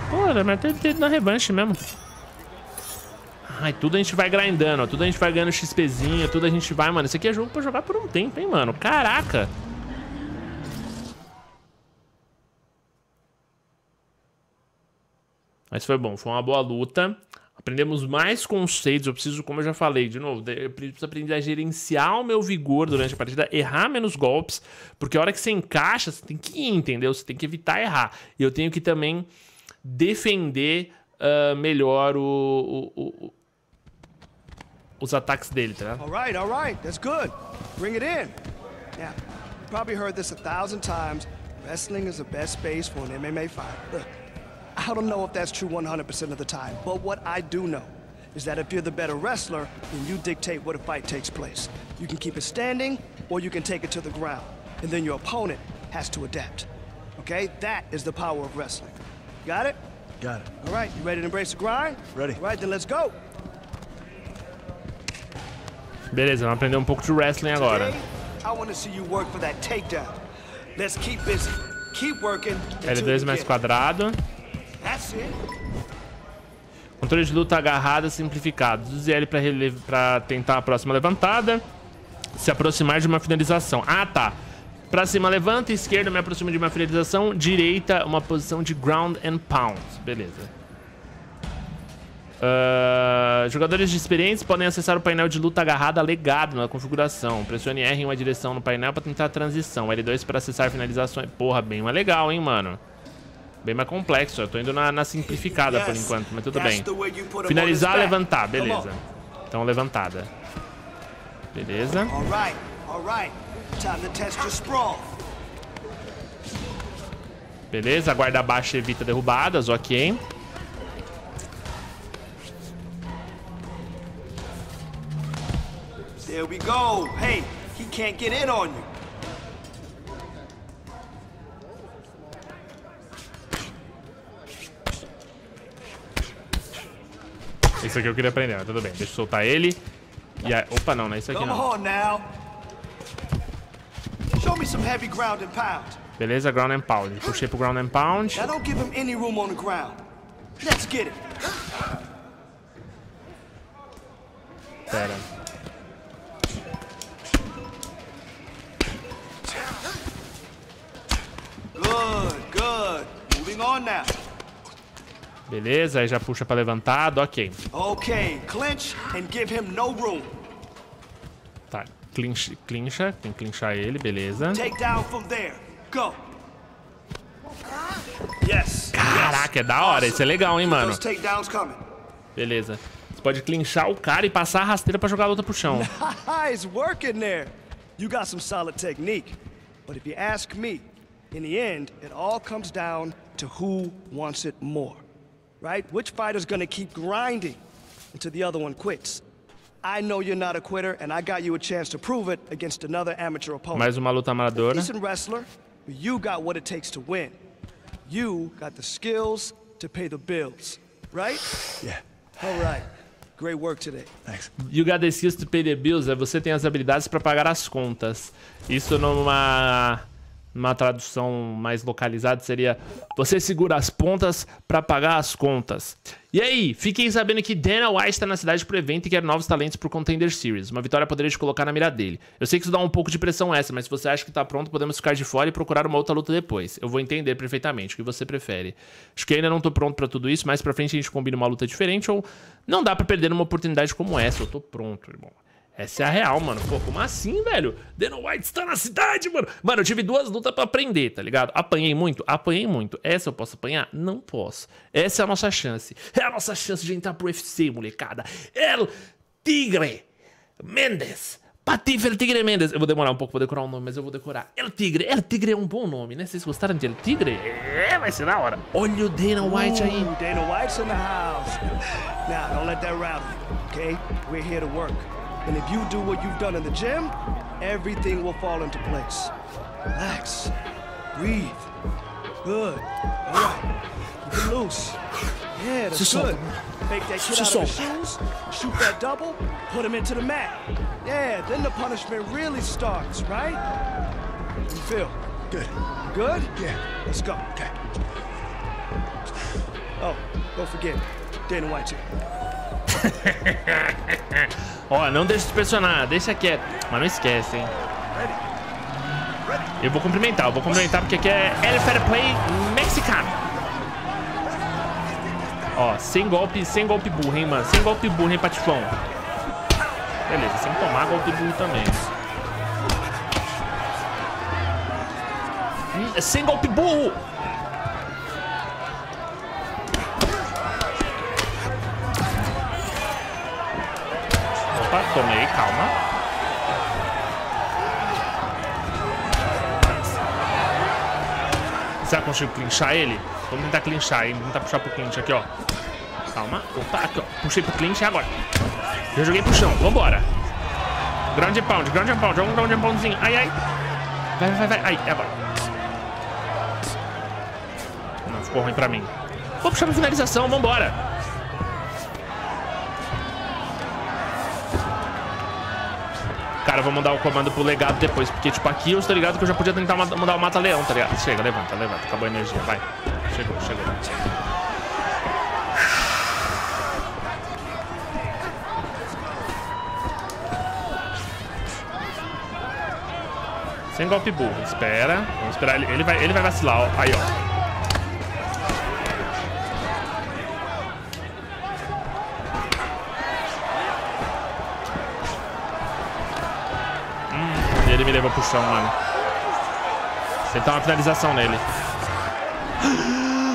Pô, mas tem que na revanche mesmo. Ai, tudo a gente vai grindando, ó. Tudo a gente vai ganhando XPzinho, tudo a gente vai, mano. Isso aqui é jogo pra jogar por um tempo, hein, mano. Caraca. Mas foi bom, foi uma boa luta. Aprendemos mais conceitos. Eu preciso, como eu já falei, de novo, eu preciso aprender a gerenciar o meu vigor durante a partida, errar menos golpes, porque a hora que você encaixa, você tem que ir, entendeu? Você tem que evitar errar. E eu tenho que também defender uh, melhor o, o, o, os ataques dele, tá? All right, all right, that's good. Bring it in. Yeah, you probably heard this a thousand times. Wrestling is the best space for an MMA fight. Look. I don't know if that's true 100% of the time, but what I do know is that if you're the better wrestler, then you dictate where the fight takes place. You can keep it standing, or you can take it to the ground, and then your opponent has to adapt. Okay? That is the power of wrestling. Got it? Got it. All right, you ready to embrace the grind? Ready. All right, then let's go. Beleza, vamos aprender um pouco de wrestling agora. Today, I want to see you work for that takedown. Let's keep busy. Keep working. until L2 you mais get quadrado. It. Controle de luta agarrada simplificado. Use L para tentar a próxima levantada. Se aproximar de uma finalização. Ah, tá. Pra cima levanta, esquerda me aproximo de uma finalização, direita uma posição de ground and pound. Beleza. Ah, jogadores de experiência podem acessar o painel de luta agarrada legado na configuração. Pressione R em uma direção no painel para tentar a transição. L2 para acessar finalizações. Porra, bem legal, hein, mano. Bem mais complexo. Eu tô indo na, na simplificada por enquanto, mas tudo bem. Finalizar, levantar. Beleza. Então, levantada. Beleza. Beleza. Guarda baixa evita derrubadas. Ok. There we go. Hey, he can't get in on you. Isso aqui eu queria aprender, mas tudo bem. Deixa eu soltar ele. E aí... Opa, não, não é isso aqui não. on now. Show me some heavy ground and pound. Beleza, ground and pound. Puxei pro ground and pound. Pera. Good, good. Moving on now. Beleza, aí já puxa pra levantado, ok. Okay, clinch and give him no room. Tá, clinch, clincha, tem que clinchar ele, beleza. Take down from there. Go. Yes. Caraca, é da hora, isso é legal, hein, mano. Beleza. Você pode clinchar o cara e passar a rasteira pra jogar a luta pro chão. Nice working there. You got some solid technique. But if you ask me, in the end, it all comes down to who wants it more. Right? Which fighter's gonna keep grinding until the other one quits? I know you're not a quitter, and I got you a chance to prove it against another amateur opponent. Mais uma luta amadora. Decent wrestler, but you got what it takes to win. You got the skills to pay the bills, right? Yeah. All right. Great work today. Thanks. You got the skills to pay the bills. É você tem as habilidades para pagar as contas. Isso numa numa tradução mais localizada seria você segura as pontas para pagar as contas. E aí, fiquei sabendo que Dana White está na cidade pro evento e quer novos talentos pro Contender Series. Uma vitória poderia te colocar na mira dele. Eu sei que isso dá um pouco de pressão extra, mas se você acha que tá pronto, podemos ficar de fora e procurar uma outra luta depois. Eu vou entender perfeitamente o que você prefere. Acho que ainda não tô pronto para tudo isso, mais pra frente a gente combina uma luta diferente ou não dá para perder uma oportunidade como essa. Eu tô pronto, irmão. Essa é a real, mano. Pô, como assim, velho? Dana White está na cidade, mano. Mano, eu tive duas lutas pra aprender, tá ligado? Apanhei muito? Apanhei muito. Essa eu posso apanhar? Não posso. Essa é a nossa chance. É a nossa chance de entrar pro UFC, molecada. El Tigre Mendes. Patife El Tigre Mendes. Eu vou demorar um pouco pra decorar o nome, mas eu vou decorar. El Tigre. El Tigre é um bom nome, né? Vocês gostaram de El Tigre? É, vai ser na hora. Olha o Dana White aí. Ooh, Dana White's in the house. Now, don't let that rattle okay? We're here to work. And if you do what you've done in the gym, everything will fall into place. Relax. Breathe. Good. All right. Keep it loose. Yeah, that's good. Fake that Se out of the shoes, shoot that double, put him into the mat. Yeah, then the punishment really starts, right? You feel? Good. Good? Yeah. Let's go. Okay. Oh, don't forget, Dana White here. Ó, não deixa de pressionar, deixa quieto. Mas não esquece, hein? Eu vou cumprimentar, eu vou cumprimentar porque aqui é El Fair Play mexicano. Ó, sem golpe, sem golpe burro, hein, mano? Sem golpe burro, hein, Patifão? Beleza, sem tomar golpe burro também. Hum, sem golpe burro! Opa, tomei, calma. Será que eu consigo clinchar ele? Vamos tentar clinchar, hein? Vamos tentar puxar pro clinch aqui, ó. Calma. Opa, aqui, ó. Puxei pro clinch e agora. Já joguei pro chão. Vambora. Ground and pound, ground and pound. Joga um ground and poundzinho. Ai, ai. Vai, vai, vai. Ai, é agora. Não, ficou ruim pra mim. Vou puxar pra finalização, vambora. Cara, vou mandar o comando pro legado depois, porque, tipo, aqui eu tô ligado que eu já podia tentar ma- mudar o mata-leão, tá ligado? Chega, levanta, levanta. Acabou a energia, vai. Chegou, chegou. Sem golpe burro, espera. Vamos esperar ele. Ele vai, ele vai vacilar, ó. Aí, ó. Tentar uma finalização nele.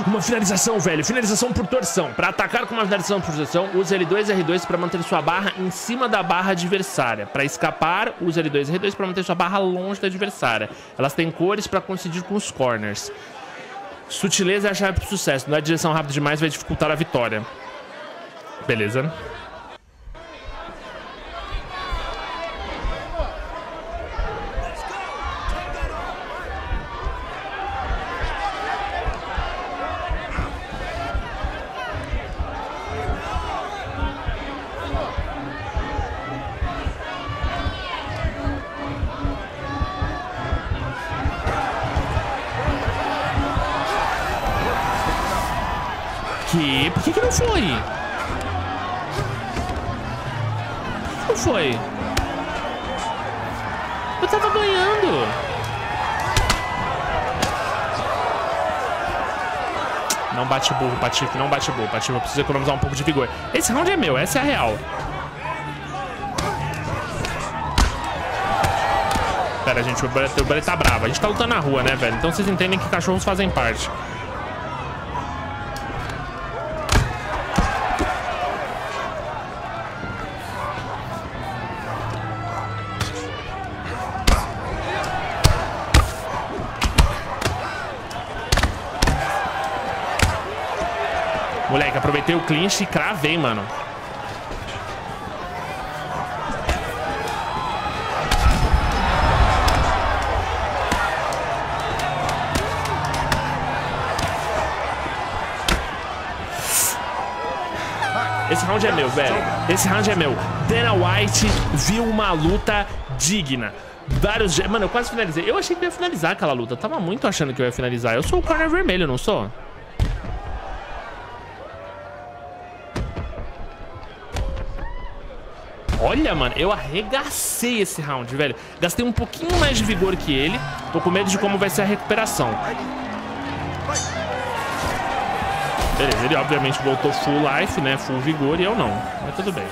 Uma finalização, velho. Finalização por torção. Pra atacar com uma finalização por torção, use L2 e R2 pra manter sua barra em cima da barra adversária. Pra escapar, use L2 e R2 pra manter sua barra longe da adversária. Elas têm cores pra coincidir com os corners. Sutileza é a chave pro sucesso. Não é direção rápida demais, vai dificultar a vitória. Beleza. Que? Por que, que não foi? Não foi. Eu tava ganhando. Não bate burro, Patife, não bate burro. Patife, eu preciso economizar um pouco de vigor. Esse round é meu, essa é a real. Pera, gente, o Bullet tá bravo. A gente tá lutando na rua, né, velho? Então vocês entendem que cachorros fazem parte. O clinch e cravei, mano. Esse round é meu, velho. Esse round é meu. Dana White viu uma luta digna. Vários... Mano, eu quase finalizei. Eu achei que ia finalizar aquela luta. Eu tava muito achando que eu ia finalizar. Eu sou o corner vermelho, não sou? Olha, mano, eu arregacei esse round, velho. Gastei um pouquinho mais de vigor que ele. Tô com medo de como vai ser a recuperação. Beleza, ele obviamente voltou full life, né? Full vigor e eu não. Mas tudo bem.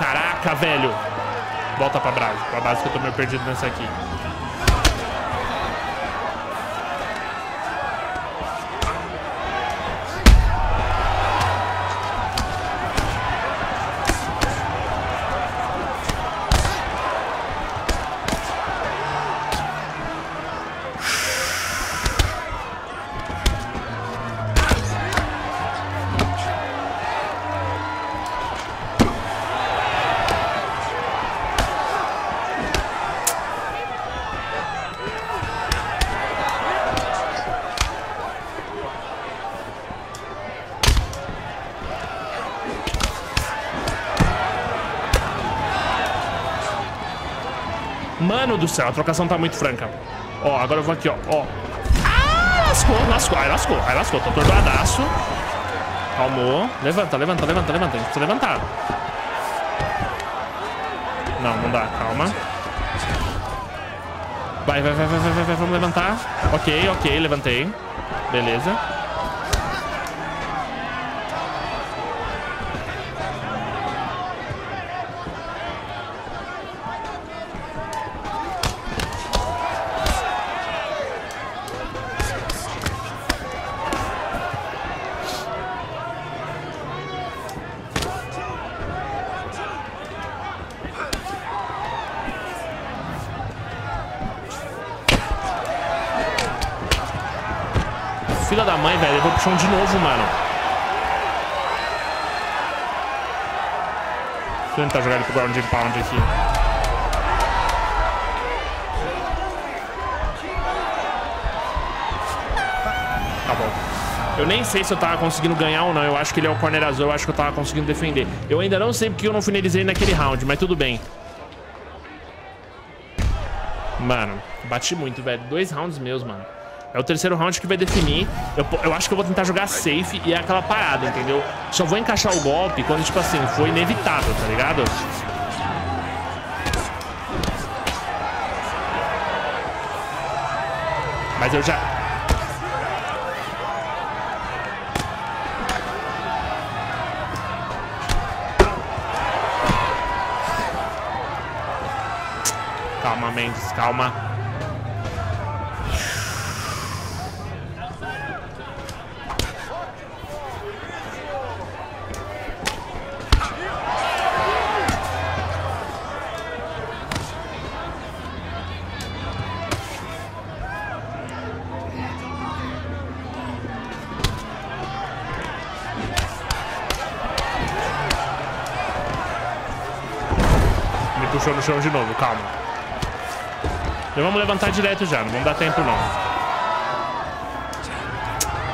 Caraca, velho. Volta pra base. Pra base que eu tô meio perdido nessa aqui. Do céu, a trocação tá muito franca. Ó, agora eu vou aqui, ó. ó. Ah, lascou, lascou. Aí lascou, aí lascou. Tô atordoadaço. Calmou. Levanta, levanta, levanta, levanta. Gente precisa levantar. Não, não dá. Calma. Vai, vai, vai, vai, vai, vai, vai. Vamos levantar. Ok, ok, levantei. Beleza. Tentar jogar ele pro ground and pound aqui. Tá bom. Eu nem sei se eu tava conseguindo ganhar ou não. Eu acho que ele é o corner azul. Eu acho que eu tava conseguindo defender. Eu ainda não sei porque eu não finalizei naquele round, mas tudo bem. Mano, bati muito, velho. Dois rounds meus, mano. É o terceiro round que vai definir. Eu, eu acho que eu vou tentar jogar safe e é aquela parada, entendeu? Só vou encaixar o golpe quando, tipo assim, for inevitável, tá ligado? Mas eu já... Calma, Mendes, calma. Chão de novo, calma. Já vamos levantar direto já, não vamos dar tempo não.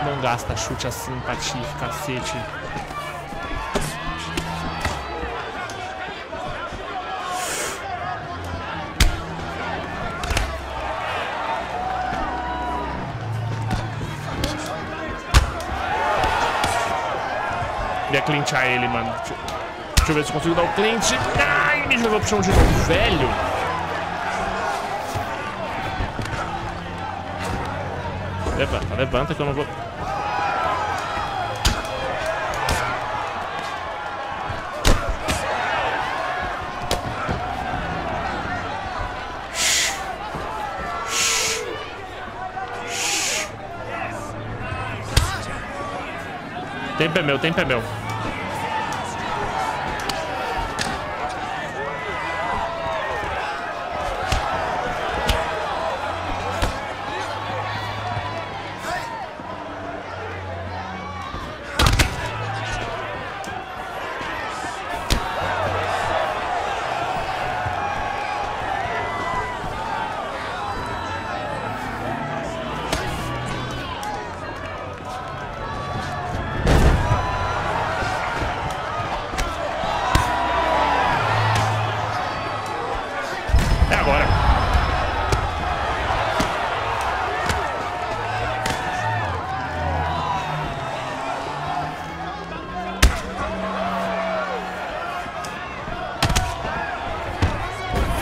não gasta chute assim, patife, cacete. Queria clinchar ele, mano. Deixa eu ver se consigo dar o clinch. Ai, me jogou pro chão de novo, velho. Levanta, levanta que eu não vou... Tempo é meu, tempo é meu.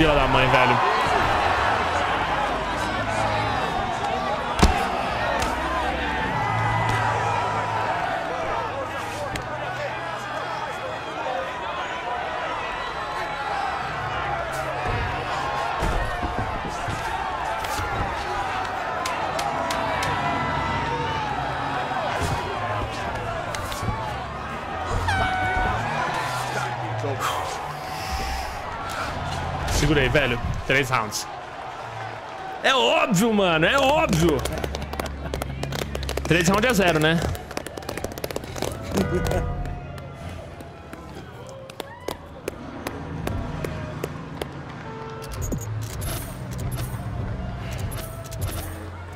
Fila da mãe, velho. Três rounds. É óbvio, mano. É óbvio. Três rounds a zero, né?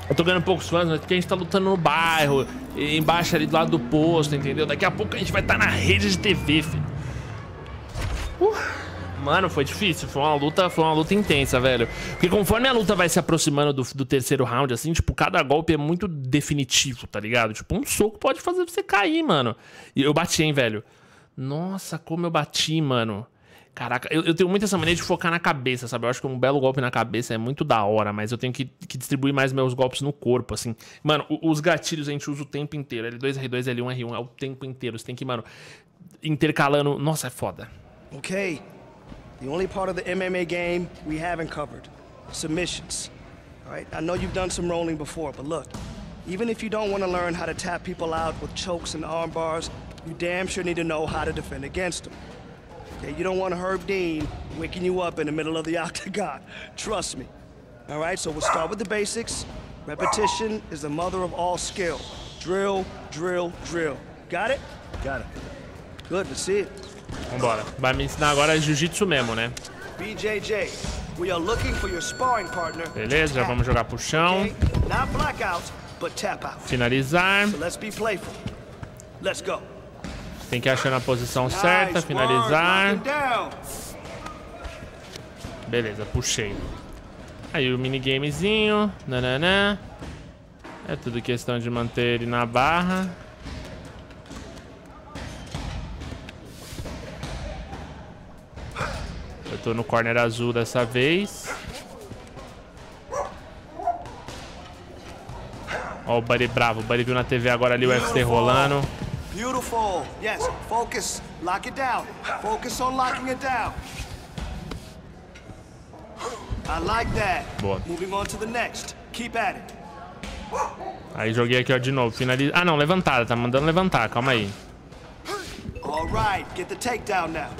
Eu tô ganhando poucos fãs, mas porque a gente tá lutando no bairro, embaixo ali do lado do posto, entendeu? Daqui a pouco a gente vai estar tá na rede de TV, filho. Mano, foi difícil. Foi uma luta, foi uma luta intensa, velho. Porque conforme a luta vai se aproximando do, do, terceiro round, assim, tipo, cada golpe é muito definitivo, tá ligado? Tipo, um soco pode fazer você cair, mano. E eu bati, hein, velho. Nossa, como eu bati, mano. Caraca, eu, eu, tenho muito essa maneira de focar na cabeça, sabe? Eu acho que um belo golpe na cabeça é muito da hora, mas eu tenho que, que distribuir mais meus golpes no corpo, assim. Mano, os gatilhos a gente usa o tempo inteiro. L2, R2, L1, R1, é o tempo inteiro. Você tem que, mano, intercalando. Nossa, é foda. Ok. The only part of the MMA game we haven't covered submissions. All right, I know you've done some rolling before, but look, even if you don't want to learn how to tap people out with chokes and arm bars, you damn sure need to know how to defend against them. Okay, you don't want Herb Dean waking you up in the middle of the octagon. Trust me. All right, so we'll start with the basics. Repetition is the mother of all skill. Drill, drill, drill. Got it? Got it. Good, let's see it. Vambora. Vai me ensinar agora jiu-jitsu mesmo, né? BJJ, we are looking for your sparring partner. Beleza, já vamos jogar pro chão. Okay? Not blackout, but tap out. Finalizar. So let's be playful. Let's go. Tem que achar na posição certa, finalizar. Beleza, puxei. Aí o minigamezinho. Nananã. É tudo questão de manter ele na barra. Tô no corner azul dessa vez. Ó o Buddy bravo. O Buddy viu na TV agora ali o UFC rolando. Beautiful. Yes, focus. Lock it down. Focus on locking it down. I like that. Boa. Moving on to the next. Keep at it. Aí joguei aqui, ó, de novo. Finaliza. Ah, não, levantada. Tá mandando levantar. Calma aí. All right, get the takedown now.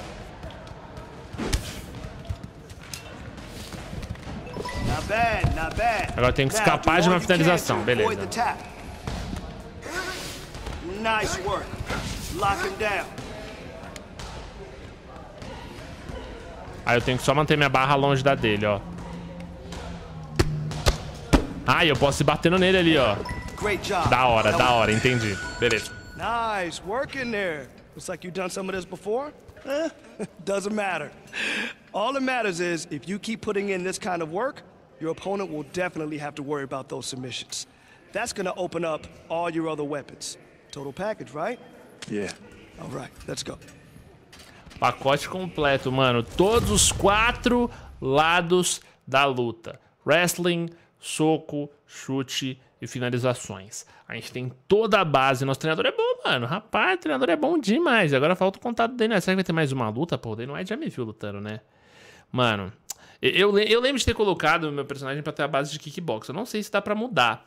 Agora tem que escapar de uma finalização, beleza. Nice work. Lock him down. Aí eu tenho que só manter minha barra longe da dele, ó. Ah, eu posso ir batendo nele ali, ó. Da hora, da hora, entendi. Beleza. Nice work in there. Looks like you've done some of this before. Doesn't matter. All that matters is if you keep putting in this kind of work, your opponent will definitely have to worry about those submissions. That's gonna open up all your other weapons. Total package, right? Yeah. All right, let's go. Pacote completo, mano. Todos os quatro lados da luta: wrestling, soco, chute e finalizações. A gente tem toda a base. Nosso treinador é bom, mano. Rapaz, o treinador é bom demais. Agora falta o contato dele, né? Será que vai ter mais uma luta? Pô, o Dana White já me viu lutando, né? Mano, eu, eu lembro de ter colocado o meu personagem pra ter a base de kickbox. Eu não sei se dá pra mudar.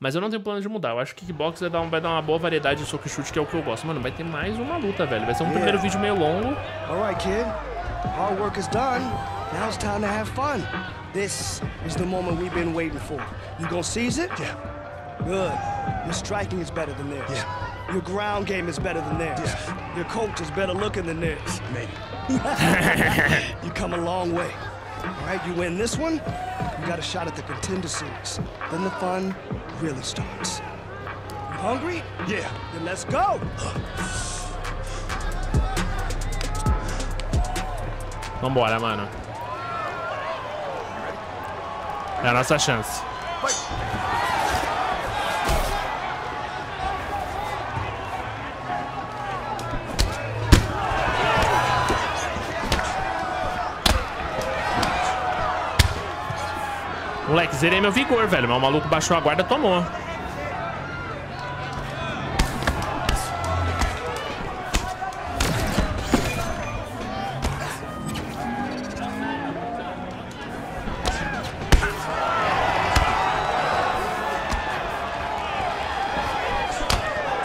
Mas eu não tenho plano de mudar. Eu acho que kickbox vai dar, um- vai dar uma boa variedade de soco e chute, que é o que eu gosto. Mano, vai ter mais uma luta, velho. Vai ser um primeiro vídeo meio longo. All right, kid. Hard work is done. Now it's time to have fun. This is the moment we've been waiting for. You gonna seize it? Yeah. Good. Your striking is better than theirs. Yeah. Your ground game is better than theirs. Yeah. Your coach is better looking than theirs. Maybe. You come a long way. All right, you win this one, you got a shot at the contender series. Then the fun really starts. You hungry? Yeah. Then let's go. Vambora, mano. É a nossa chance. Moleque, zerei meu vigor, velho. Mas o maluco baixou a guarda, tomou.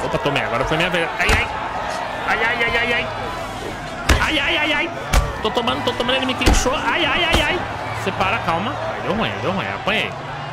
Opa, tomei. Agora foi minha vez. Ai, ai. Ai, ai, ai, ai, ai. Ai, ai, ai, ai. Tô tomando, tô tomando, ele me clinchou. Ai, ai, ai, ai. Separa, calma. Ai, deu ruim, deu ruim. Apanhei. Opa,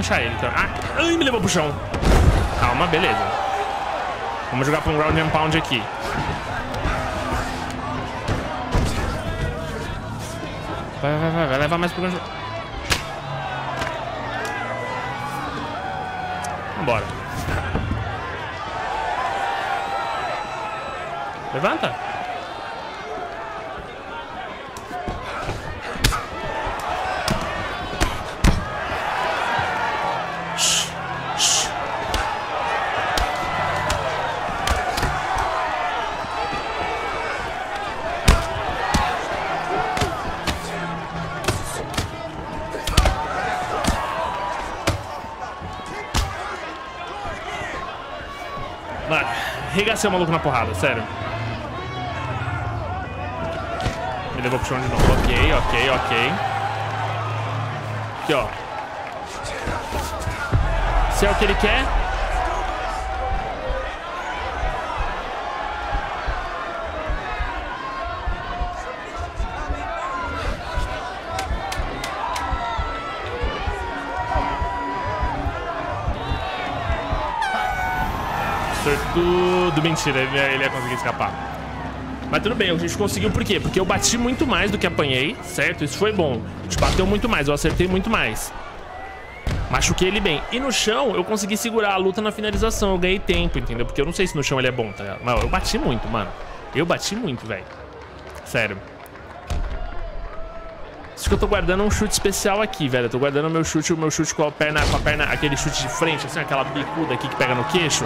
Clinchar ele, então. Ah, ai, me levou pro chão. Calma, beleza. Vamos jogar pra um ground and pound aqui. Vai, vai, vai, vai levar mais pro ground. Vambora. Levanta. Mano, regacei o maluco na porrada, sério. Me levou pro chão de novo. Ok, ok, ok. Aqui, ó. Se é o que ele quer. Sortudo. Mentira, ele ele ia conseguir escapar. Mas tudo bem, a gente conseguiu por quê? Porque eu bati muito mais do que apanhei, certo? Isso foi bom. A gente bateu muito mais, eu acertei muito mais. Machuquei ele bem. E no chão, eu consegui segurar a luta na finalização. Eu ganhei tempo, entendeu? Porque eu não sei se no chão ele é bom, tá ligado? Mas eu bati muito, mano. Eu bati muito, velho. Sério. Isso que eu tô guardando um chute especial aqui, velho. Eu tô guardando o meu chute, o meu chute com a perna, com a perna, aquele chute de frente, assim, aquela bicuda aqui que pega no queixo.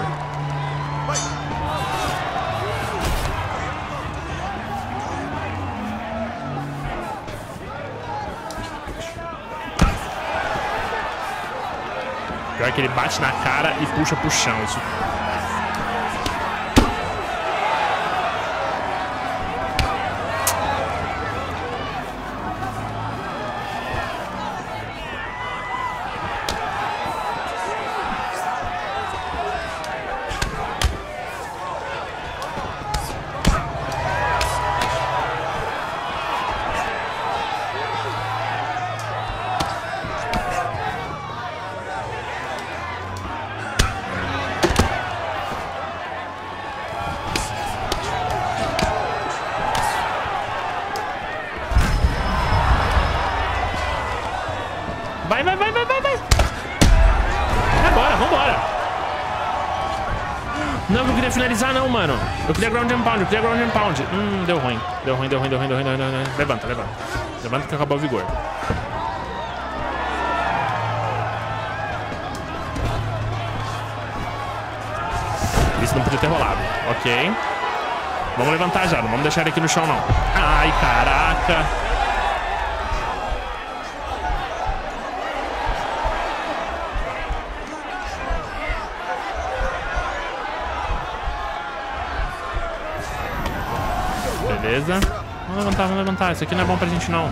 Pior que ele bate na cara e puxa pro chão. Isso finalizar não, mano. Eu queria ground and pound, eu queria ground and pound. Hum, deu ruim. Deu ruim, deu ruim, deu ruim, deu ruim, deu ruim. Deu ruim. Levanta, levanta. Levanta que acabou o vigor. Isso não podia ter rolado. Ok. Vamos levantar já, não vamos deixar ele aqui no chão, não. Ai, caraca. Levantar. Isso aqui não é bom pra gente, não.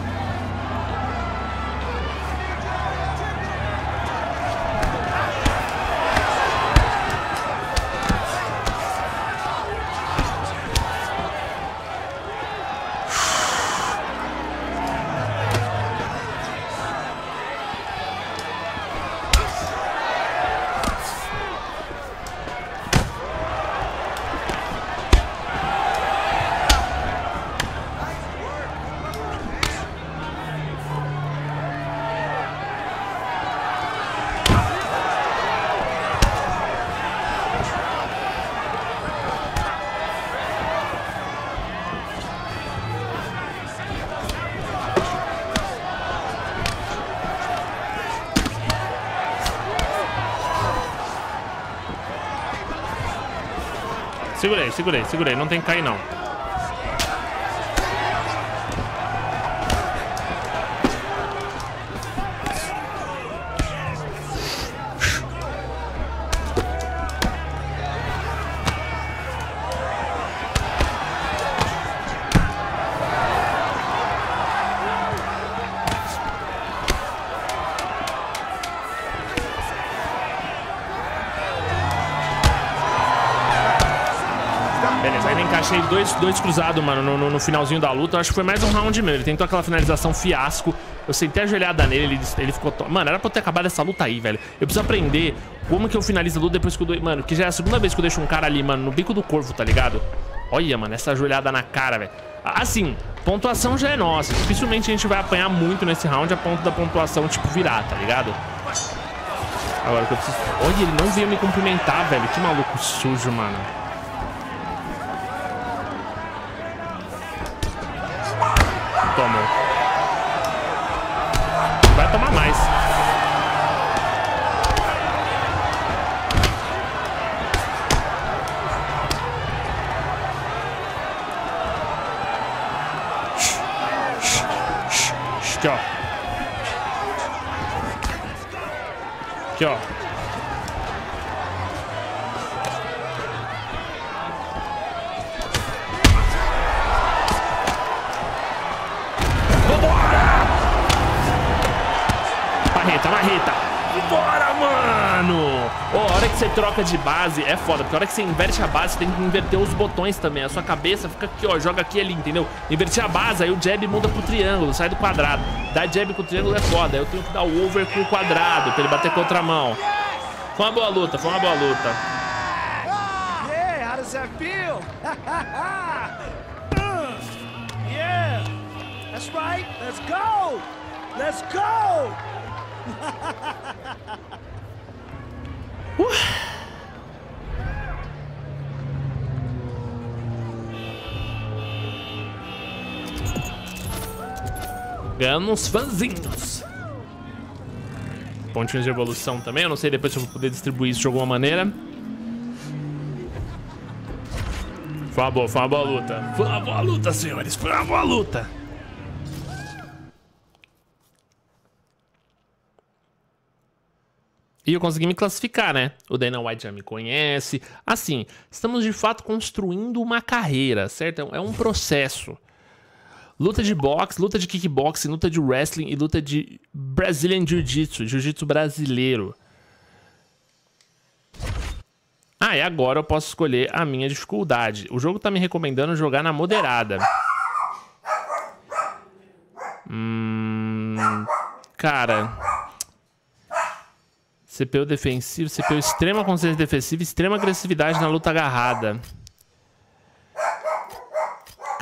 Segurei, segurei. Não tem que cair, não. Encaixei dois, dois cruzados, mano, no, no- no finalzinho da luta. Eu acho que foi mais um round mesmo. Ele tentou aquela finalização fiasco. Eu sentei a joelhada nele, ele, ele ficou... to- Mano, era pra eu ter acabado essa luta aí, velho. Eu preciso aprender como que eu finalizo a luta depois que eu. Mano, que já é a segunda vez que eu deixo um cara ali, mano, no bico do corvo, tá ligado? Olha, mano, essa joelhada na cara, velho. Assim, pontuação já é nossa. Dificilmente a gente vai apanhar muito nesse round a ponto da pontuação, tipo, virar, tá ligado? Agora que eu preciso... Olha, ele não veio me cumprimentar, velho. Que maluco sujo, mano. Troca de base é foda, porque a hora que você inverte a base, você tem que inverter os botões também. A sua cabeça fica aqui, ó, joga aqui ali, entendeu? Invertir a base, aí o jab muda pro triângulo, sai do quadrado. Dar jab com o triângulo é foda. Aí eu tenho que dar o over com o quadrado, pra ele bater contra a mão. Foi uma boa luta, foi uma boa luta. Yeah, that's right. Let's go. Let's go. Ganhando uns fãzinhos. Pontinhos de evolução também. Eu não sei depois se eu vou poder distribuir isso de alguma maneira. Foi uma boa, foi uma boa luta. Foi uma boa luta, senhores. Foi uma boa luta. E eu consegui me classificar, né? O Dana White já me conhece. Assim, estamos de fato construindo uma carreira, certo? É um processo. Luta de boxe, luta de kickboxing, luta de wrestling e luta de Brazilian Jiu-Jitsu, Jiu-Jitsu brasileiro. Ah, e agora eu posso escolher a minha dificuldade. O jogo tá me recomendando jogar na moderada. Hum, cara... CPU defensivo, CPU extrema consciência defensiva, extrema agressividade na luta agarrada.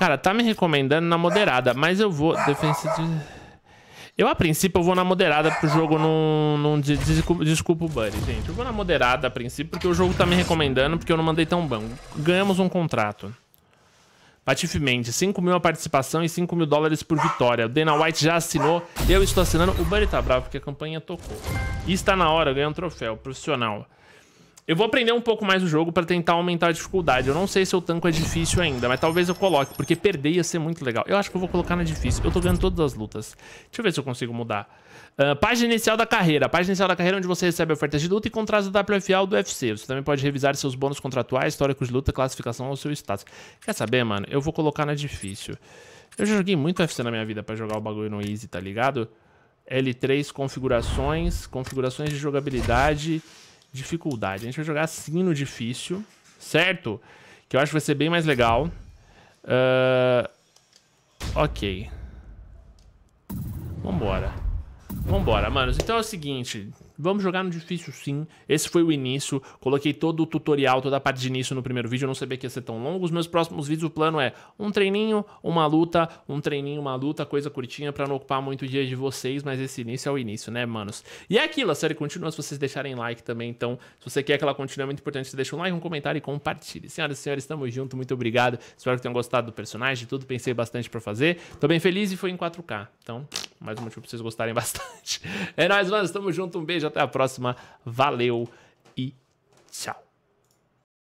Cara, tá me recomendando na moderada, mas eu vou... Defensivo... Eu, a princípio, eu vou na moderada pro jogo não... não desculpa, desculpa o buddy, gente. Eu vou na moderada a princípio porque o jogo tá me recomendando, porque eu não mandei tão bom. Ganhamos um contrato. Patife Mendes, 5 mil a participação e 5 mil dólares por vitória. O Dana White já assinou, eu estou assinando. O Buddy tá bravo porque a campanha tocou. E está na hora, ganhar um troféu profissional. Eu vou aprender um pouco mais o jogo para tentar aumentar a dificuldade. Eu não sei se o tanco é difícil ainda, mas talvez eu coloque, porque perder ia ser muito legal. Eu acho que eu vou colocar na difícil. Eu tô ganhando todas as lutas. Deixa eu ver se eu consigo mudar. Uh, página inicial da carreira. Página inicial da carreira onde você recebe ofertas de luta e contratos da WFA ou do UFC. Você também pode revisar seus bônus contratuais, históricos de luta, classificação ou seu status. Quer saber, mano? Eu vou colocar na difícil. Eu já joguei muito UFC na minha vida para jogar o bagulho no easy, tá ligado? L3 configurações, configurações de jogabilidade dificuldade. A gente vai jogar assim no difícil, certo? Que eu acho que vai ser bem mais legal. Uh, ok. Vambora. Vambora, manos. Então é o seguinte, Vamos jogar no difícil sim. Esse foi o início. Coloquei todo o tutorial, toda a parte de início no primeiro vídeo. Eu não sabia que ia ser tão longo. Os meus próximos vídeos, o plano é um treininho, uma luta, um treininho, uma luta, coisa curtinha pra não ocupar muito o dia de vocês. Mas esse início é o início, né, manos? E é aquilo, a série continua se vocês deixarem like também. Então, se você quer que ela continue, é muito importante você deixe um like, um comentário e compartilhe. Senhoras e senhores, estamos juntos. Muito obrigado. Espero que tenham gostado do personagem, de tudo. Pensei bastante pra fazer. Tô bem feliz e foi em 4K. Então, mais um motivo pra vocês gostarem bastante. É nóis, manos. Tamo junto. Um beijo. Até a próxima. Valeu e tchau.